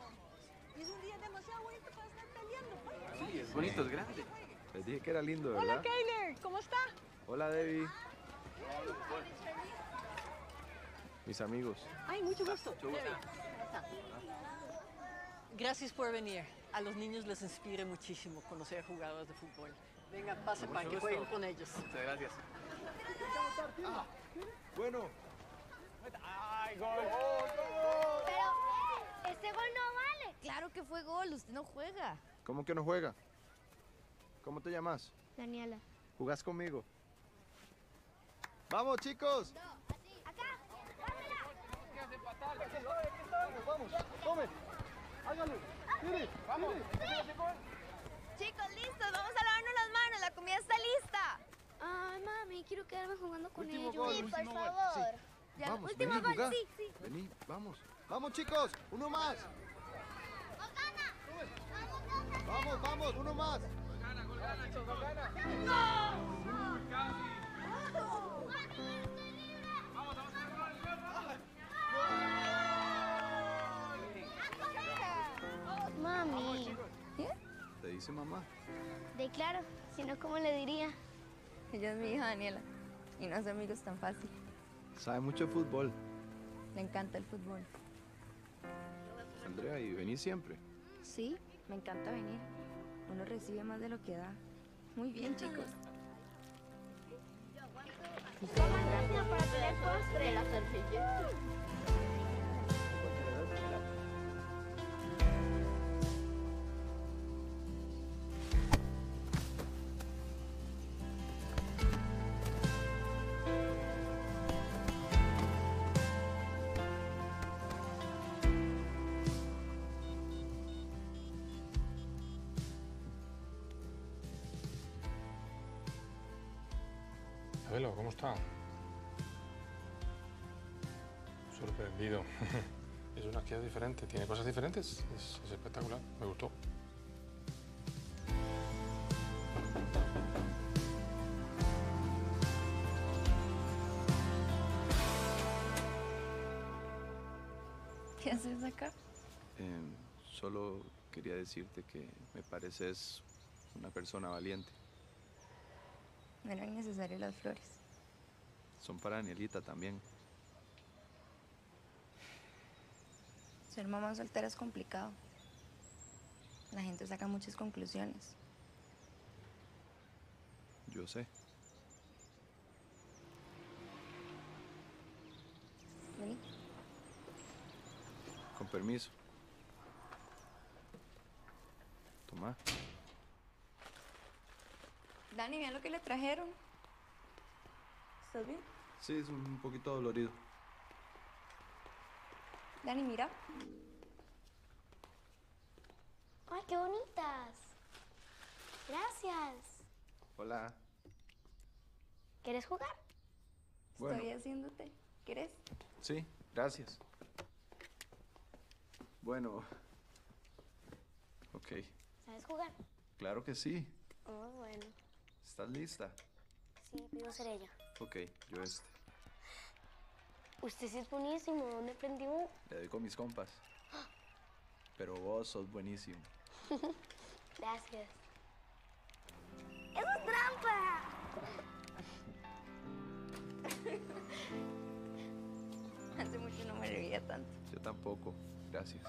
Es un día demasiado bonito para estar peleando. Sí, es bonito, es grande. Les dije que era lindo, ¿verdad? Hola, Kyler. ¿Cómo está? Hola, Debbie. Mis amigos. Ay, mucho gusto. Gracias por venir. A los niños les inspira muchísimo conocer jugadores de fútbol. Venga, pase para mucho que jueguen gusto. con ellos. Muchas gracias. Ah, bueno. ¡Ay, gol! Este gol no vale. Claro que fue gol, usted no juega. ¿Cómo que no juega? ¿Cómo te llamas? Daniela. ¿Jugás conmigo? ¡Vamos, chicos! Vamos, vamos. Tome. Hágalo. Tire, Vamos. Chicos, listos, vamos a lavarnos las manos, la comida está lista. Ay, mami, quiero quedarme jugando con Último ellos. gol, sí, por favor. Sí. Ya, Vamos, último vení, gol, jugá. sí, sí. Vení, vamos. Vamos, chicos, uno más. Vamos, vamos, uno más. Mami. Te dice mamá. De claro, si no, ¿cómo le diría? Ella es mi hija Daniela y no hace amigos tan fácil. Sabe mucho de fútbol. Le encanta el fútbol. Andrea, y venís siempre. Sí, me encanta venir. Uno recibe más de lo que da. Muy bien, chicos. para tener postre. ¿Cómo está? Sorprendido. es una actividad diferente, tiene cosas diferentes. Es, es espectacular, me gustó. ¿Qué haces acá? Em, solo quería decirte que me pareces una persona valiente. No eran necesarias las flores. Son para Danielita también. Ser mamá soltera es complicado. La gente saca muchas conclusiones. Yo sé. Vení. Con permiso. Toma. Dani, vean lo que le trajeron. ¿Estás bien? Sí, es un poquito dolorido. Dani, mira. ¡Ay, qué bonitas! Gracias. Hola. ¿Quieres jugar? Bueno. Estoy haciéndote. ¿Quieres? Sí, gracias. Bueno. Ok, ¿Sabes jugar? claro que sí. Oh, bueno. ¿Estás lista? Sí, pido ser ella. Ok, yo este. Usted sí es buenísimo. ¿Dónde aprendió? Le doy con mis compas. Pero vos sos buenísimo. Gracias. ¡Es una trampa! Hace mucho no me reía tanto. Yo tampoco. Gracias.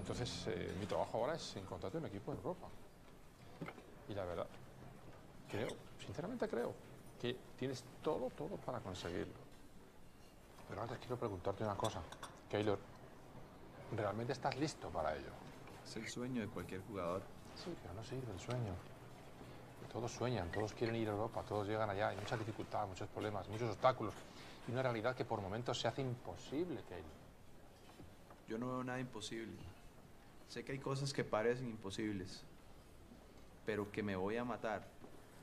Entonces, eh, mi trabajo ahora es encontrarte un equipo en Europa. Y la verdad, creo, sinceramente creo, que tienes todo, todo para conseguirlo. Pero antes quiero preguntarte una cosa. Keylor, ¿realmente estás listo para ello? Es el sueño de cualquier jugador. Sí, pero no sirve el sueño. Todos sueñan, todos quieren ir a Europa, todos llegan allá. Hay muchas dificultades, muchos problemas, muchos obstáculos. Y una realidad que por momentos se hace imposible, Keylor. Yo no veo nada imposible. Sé que hay cosas que parecen imposibles, pero que me voy a matar,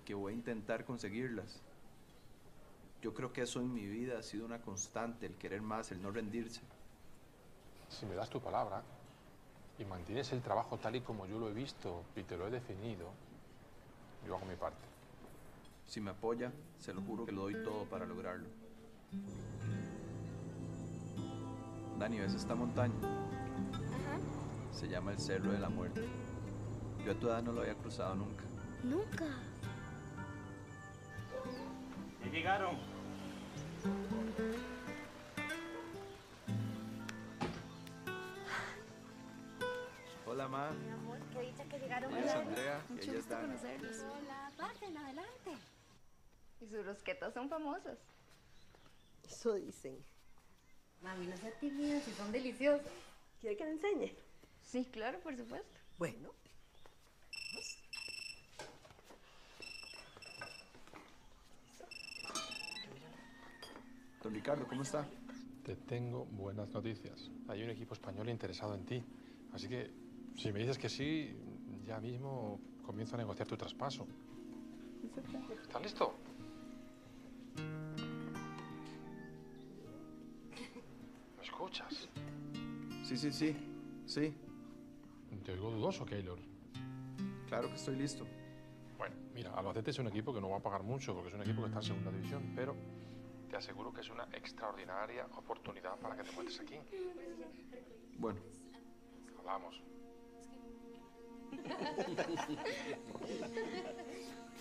que voy a intentar conseguirlas. Yo creo que eso en mi vida ha sido una constante, el querer más, el no rendirse. Si me das tu palabra y mantienes el trabajo tal y como yo lo he visto y te lo he definido, yo hago mi parte. Si me apoya, se lo juro que lo doy todo para lograrlo. Dani, ¿ves esta montaña? Se llama el Cerro de la Muerte. Yo a tu edad no lo había cruzado nunca. Nunca. Ya llegaron. Hola, ma. Mi amor, qué dicha que llegaron. Ella es Andrea Mucho gusto Dana. conocerlos. Hola, pasen, adelante. Y sus rosquetas son famosas. Eso dicen. Mami, no sea tímida, si son deliciosos. ¿Quiere que le enseñe? Sí, claro, por supuesto. Bueno. Don Ricardo, ¿cómo está? Te tengo buenas noticias. Hay un equipo español interesado en ti. Así que, si me dices que sí, ya mismo comienzo a negociar tu traspaso. ¿Estás listo? ¿Me escuchas? Sí, sí, sí. Sí. Te oigo dudoso, Keylor. Claro que estoy listo. Bueno, mira, Albacete es un equipo que no va a pagar mucho porque es un equipo que está en segunda división, pero te aseguro que es una extraordinaria oportunidad para que te muestres aquí. Bueno, Hablamos.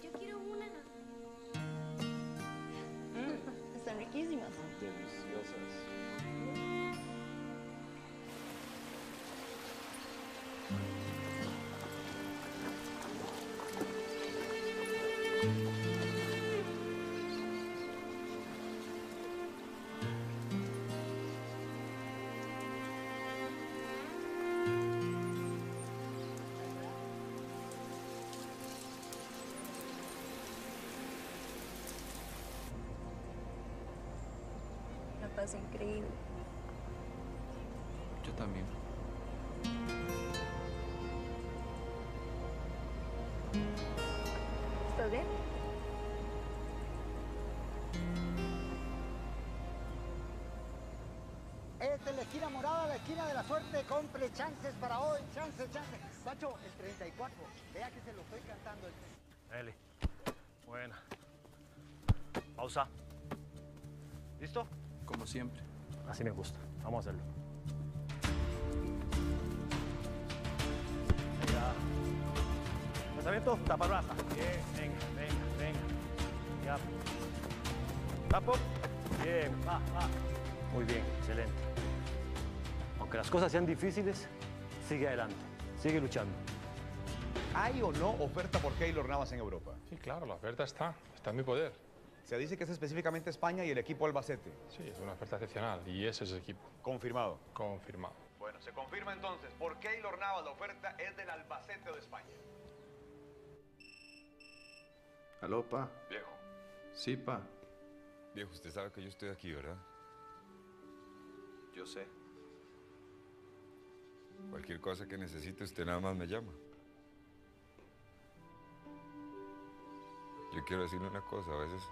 Yo quiero una. están riquísimas. Deliciosas. Increíble. yo también. ¿Estás bien? Esta es la esquina morada, la esquina de la suerte. Compre chances para hoy. Chances, chances. Pacho, el 34. Vea que se lo estoy cantando. Eli. Buena. Pausa. ¿Listo? Como siempre. Así me gusta. Vamos a hacerlo. Venga. Lanzamiento, tapa braza. Bien, venga, venga, venga. Ya. Tapo. Bien, va, va. Muy bien, excelente. Aunque las cosas sean difíciles, sigue adelante. Sigue luchando. ¿Hay o no oferta por Keylor Navas en Europa? Sí, claro, la oferta está. Está en mi poder. Se dice que es específicamente España y el equipo Albacete. Sí, es una oferta excepcional y ese es el equipo. Confirmado. Confirmado. Bueno, se confirma entonces. Por Keylor Navas la oferta es del Albacete de España. Aló, pa. Viejo. Sí, pa. Viejo, usted sabe que yo estoy aquí, ¿verdad? Yo sé. Cualquier cosa que necesite, usted nada más me llama. Yo quiero decirle una cosa, a veces...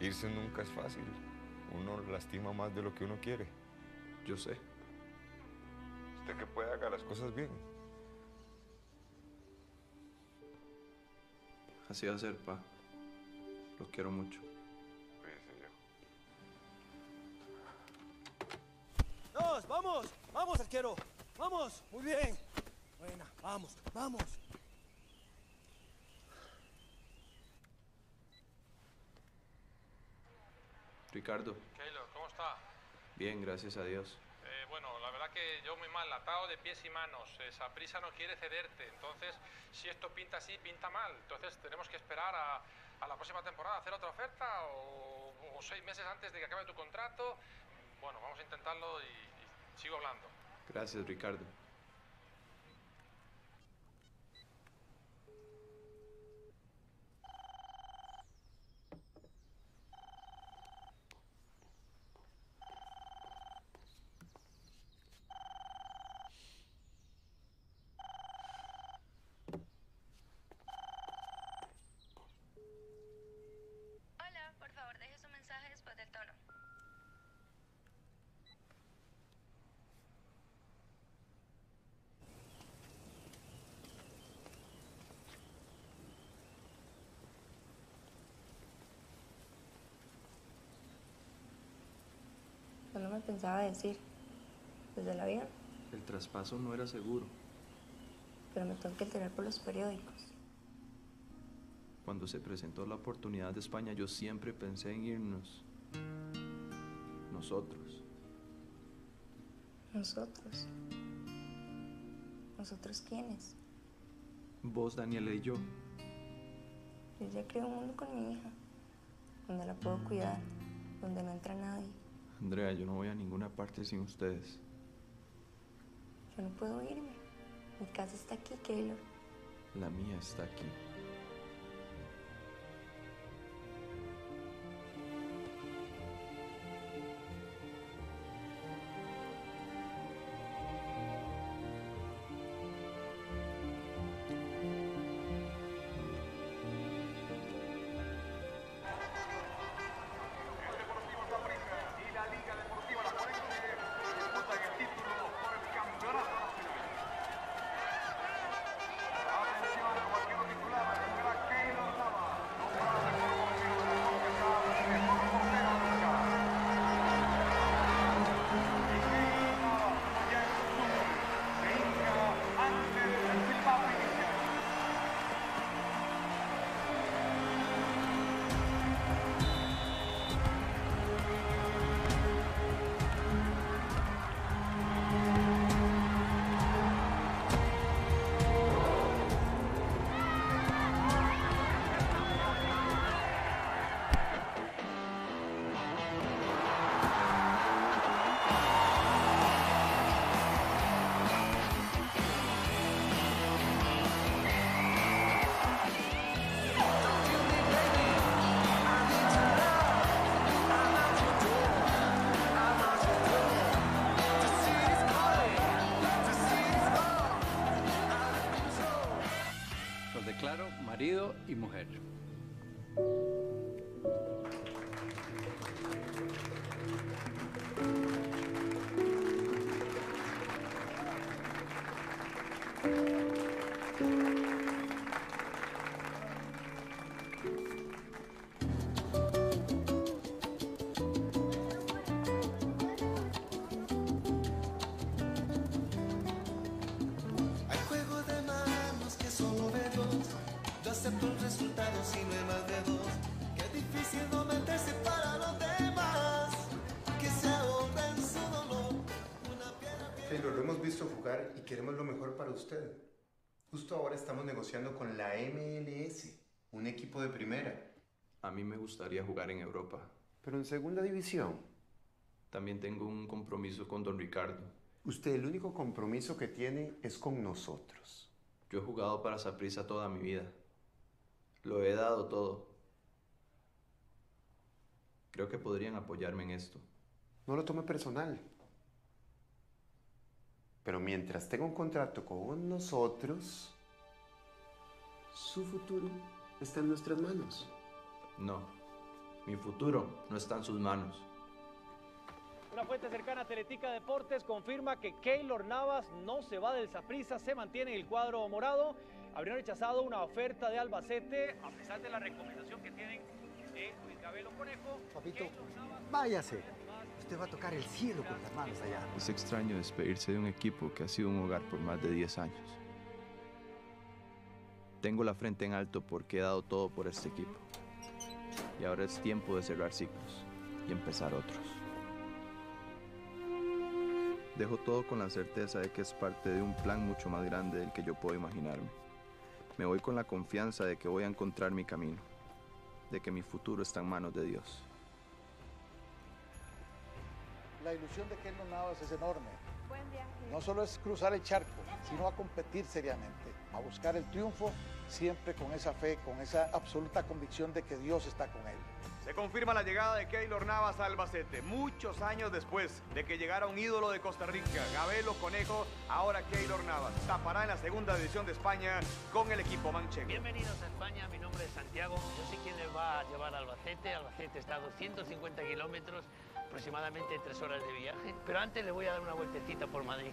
Irse nunca es fácil. Uno lastima más de lo que uno quiere. Yo sé. Usted que puede haga las cosas bien. Así va a ser, pa. Los quiero mucho. Cuídese, viejo. ¡Vamos, vamos! ¡Vamos, arquero! ¡Vamos! Muy bien. Buena, vamos, vamos. Ricardo, Keylor, ¿cómo está? bien, gracias a Dios. Eh, bueno, la verdad que yo muy mal, atado de pies y manos. Esa prisa no quiere cederte. Entonces, si esto pinta así, pinta mal. Entonces, tenemos que esperar a, a la próxima temporada, hacer otra oferta o, o seis meses antes de que acabe tu contrato. Bueno, vamos a intentarlo y, y sigo hablando. Gracias, Ricardo. Hola, por favor, deje su mensaje después del tono. Solo me pensaba decir, desde el avión, El traspaso no era seguro. pero me tengo que enterar por los periódicos. Cuando se presentó la oportunidad de España, yo siempre pensé en irnos. Nosotros. Nosotros. ¿Nosotros quiénes? Vos, Daniela y yo. Yo ya creo un mundo con mi hija, donde la puedo cuidar, donde no entra nadie. Andrea, yo no voy a ninguna parte sin ustedes. Yo no puedo irme. Mi casa está aquí, Keylor. La mía está aquí. Usted. Justo ahora estamos negociando con la MLS, un equipo de primera. A mí me gustaría jugar en Europa. Pero en segunda división. También tengo un compromiso con don Ricardo. Usted el único compromiso que tiene es con nosotros. Yo he jugado para Saprissa toda mi vida. Lo he dado todo. Creo que podrían apoyarme en esto. No lo tome personal. Pero mientras tenga un contrato con nosotros, su futuro está en nuestras manos. No, mi futuro no está en sus manos. Una fuente cercana a Teletica Deportes confirma que Keylor Navas no se va del Saprissa, se mantiene en el cuadro morado. Habrían rechazado una oferta de Albacete a pesar de la recomendación que tienen de Luis Gabelo Conejo. Papito, váyase. Usted va a tocar el cielo con las manos allá. Es extraño despedirse de un equipo que ha sido un hogar por más de 10 años. Tengo la frente en alto porque he dado todo por este equipo. Y ahora es tiempo de cerrar ciclos y empezar otros. Dejo todo con la certeza de que es parte de un plan mucho más grande del que yo puedo imaginarme. Me voy con la confianza de que voy a encontrar mi camino, de que mi futuro está en manos de Dios. La ilusión de Keylor Navas es enorme. No solo es cruzar el charco, sino a competir seriamente, a buscar el triunfo, siempre con esa fe, con esa absoluta convicción de que Dios está con él. Se confirma la llegada de Keylor Navas a Albacete, muchos años después de que llegara un ídolo de Costa Rica, Gabelo Conejo, ahora Keylor Navas tapará en la segunda división de España con el equipo manchego. Bienvenidos a España, mi nombre es Santiago, yo sé quién les va a llevar a Albacete, Albacete está a 250 kilómetros, aproximadamente tres horas de viaje, pero antes le voy a dar una vueltecita por Madrid.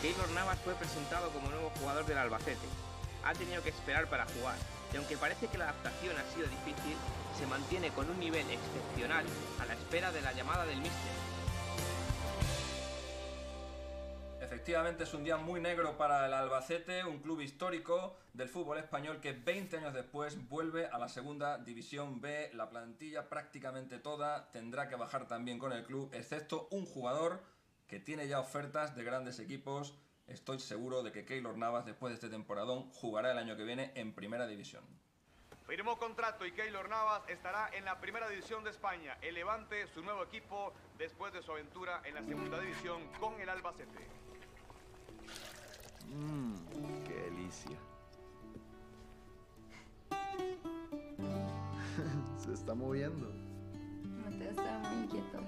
Keylor Navas fue presentado como nuevo jugador del Albacete. Ha tenido que esperar para jugar y aunque parece que la adaptación ha sido difícil, se mantiene con un nivel excepcional a la espera de la llamada del míster. Efectivamente es un día muy negro para el Albacete, un club histórico del fútbol español que 20 años después vuelve a la segunda división B. La plantilla prácticamente toda tendrá que bajar también con el club, excepto un jugador que tiene ya ofertas de grandes equipos. Estoy seguro de que Keylor Navas, después de este temporadón, jugará el año que viene en primera división. Firmó contrato y Keylor Navas estará en la primera división de España. El Levante, su nuevo equipo, después de su aventura en la segunda división con el Albacete. Mmm, qué delicia. Se está moviendo. Mateo está muy inquieto.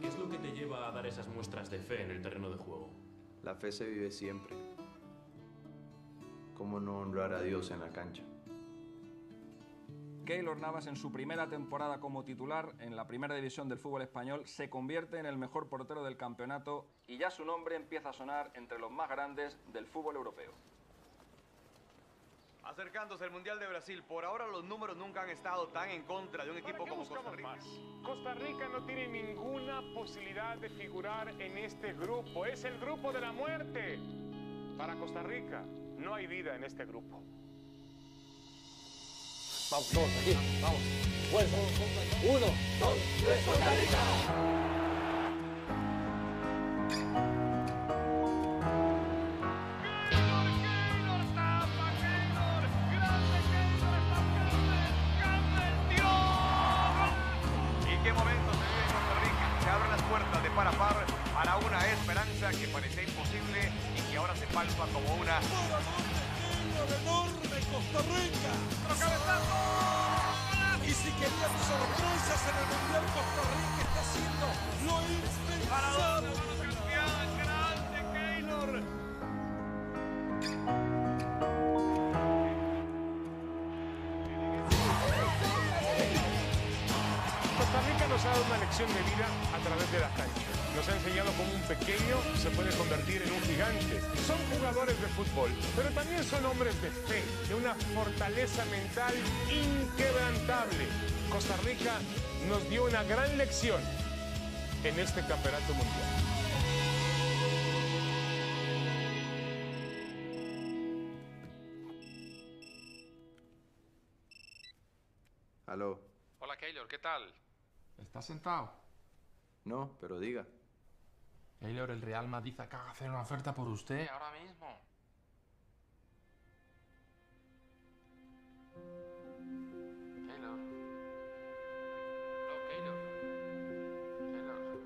¿Qué es lo que te lleva a dar esas muestras de fe en el terreno de juego? La fe se vive siempre. ¿Cómo no honrar a Dios en la cancha? Keylor Navas en su primera temporada como titular en la primera división del fútbol español se convierte en el mejor portero del campeonato y ya su nombre empieza a sonar entre los más grandes del fútbol europeo. Acercándose al Mundial de Brasil, por ahora los números nunca han estado tan en contra de un equipo como Costa Rica. Costa Rica no tiene ninguna posibilidad de figurar en este grupo. Es el grupo de la muerte. Para Costa Rica no hay vida en este grupo. Vamos, todos aquí, vamos. Fuerza. Uno, dos, tres, Costa Costa Rica. ¡Cabezazo! Y si querían sorpresas en el Mundial, Costa Rica está haciendo lo impensable. Costa Rica nos ha dado una lección de vida a través de las canchas. Nos ha enseñado cómo un pequeño se puede convertir en un gigante. Son jugadores de fútbol, pero también son hombres de fe, de una fortaleza mental inquebrantable. Costa Rica nos dio una gran lección en este campeonato mundial. Aló. Hola Keylor, ¿qué tal? ¿Estás sentado? No, pero diga. Keylor, el Real Madrid acaba de hacer una oferta por usted ahora mismo. Keylor. No, Keylor. Keylor.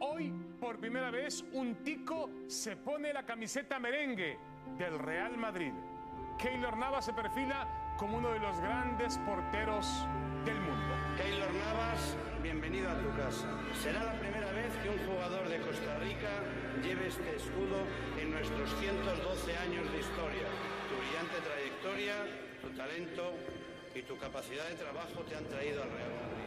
Hoy, por primera vez, un tico se pone la camiseta merengue del Real Madrid. Keylor Navas se perfila como uno de los grandes porteros del mundo. Keylor Navas, bienvenido a tu casa. Será la primera vez que un jugador de Costa Rica lleve este escudo en nuestros 112 años de historia. Tu brillante trayectoria, tu talento y tu capacidad de trabajo te han traído al Real Madrid.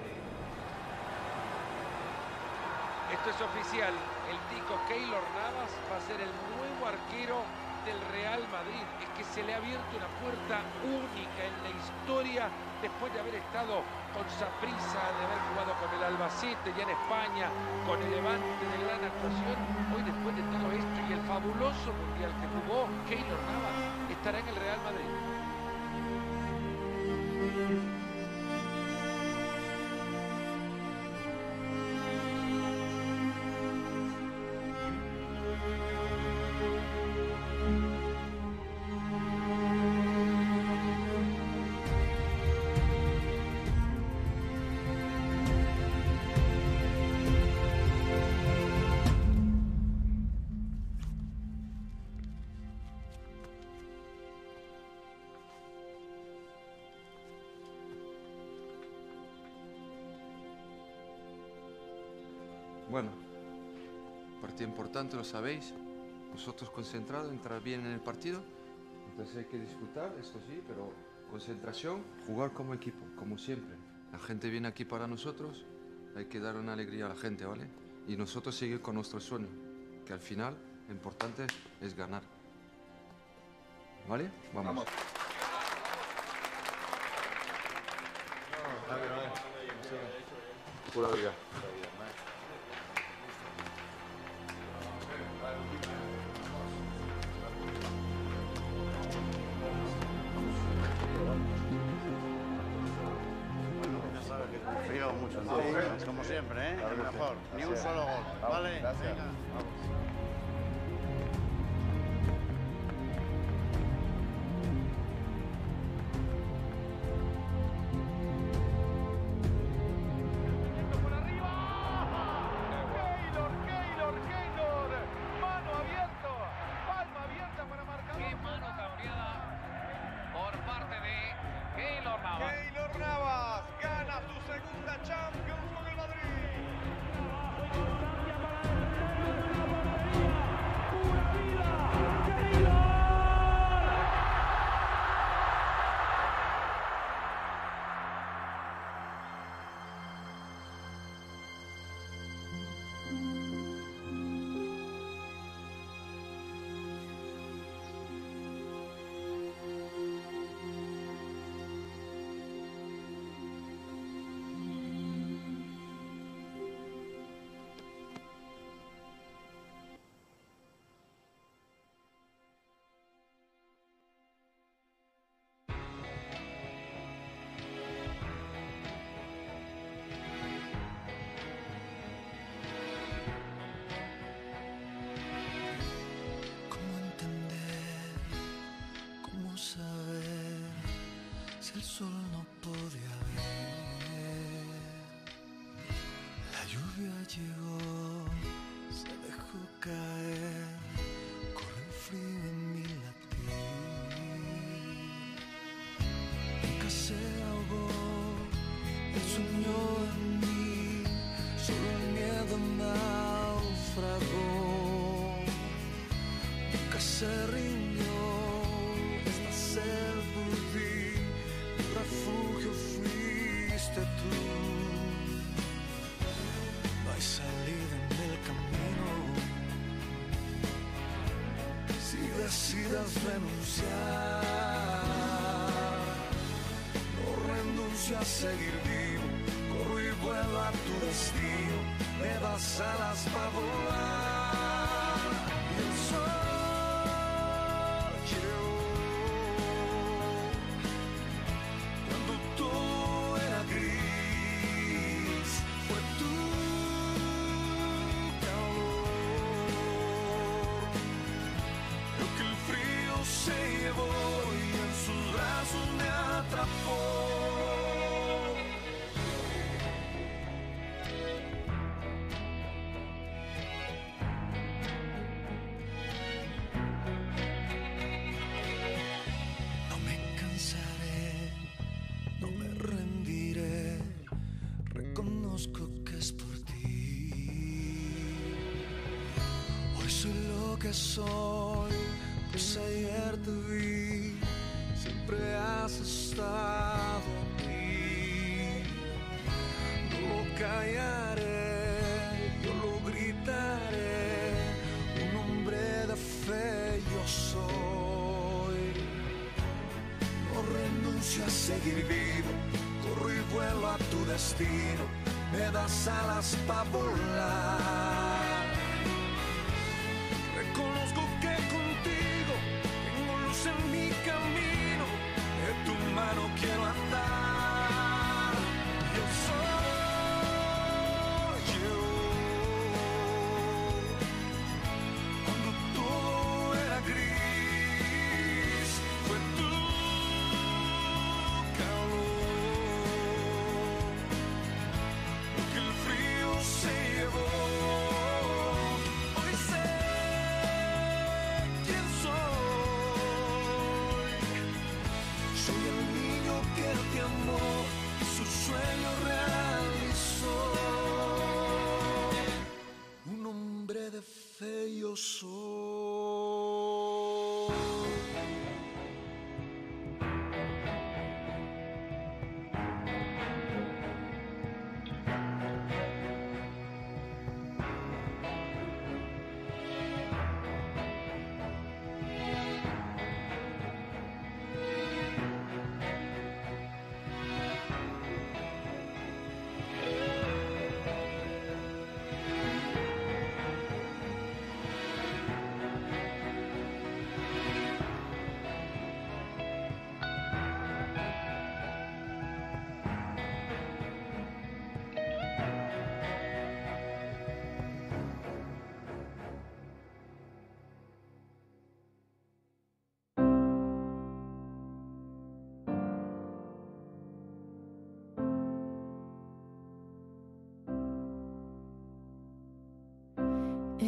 Esto es oficial. El tico Keylor Navas va a ser el nuevo arquero del Real Madrid. Es que se le ha abierto una puerta única en la historia después de haber estado con Saprissa, de haber jugado con el Albacete ya en España, con el Levante de gran actuación. Hoy después de todo esto y el fabuloso mundial que jugó, Keylor Navas estará en el Real Madrid. Partido importante, lo sabéis. Nosotros concentrados, entrar bien en el partido. Entonces hay que disfrutar, esto sí, pero concentración, jugar como equipo, como siempre. La gente viene aquí para nosotros, hay que dar una alegría a la gente, ¿vale? Y nosotros seguir con nuestro sueño, que al final lo importante es ganar. ¿Vale? Vamos. Pura vida. el sol no podía ver. La lluvia llegó, se dejó caer, corre el frío en mi latir. Nunca se ahogó, el sueño en mí, solo el miedo naufragó. Nunca se quieras renunciar. No renuncio a seguir vivo, corro y vuelo a tu destino, me das alas para volar. que soy, pues ayer te vi, siempre has estado aquí. No lo callaré, yo lo gritaré, un hombre de fe yo soy. No renuncio a seguir vivo, corro y vuelo a tu destino, me das alas para volar.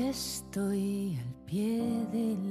estoy al pie del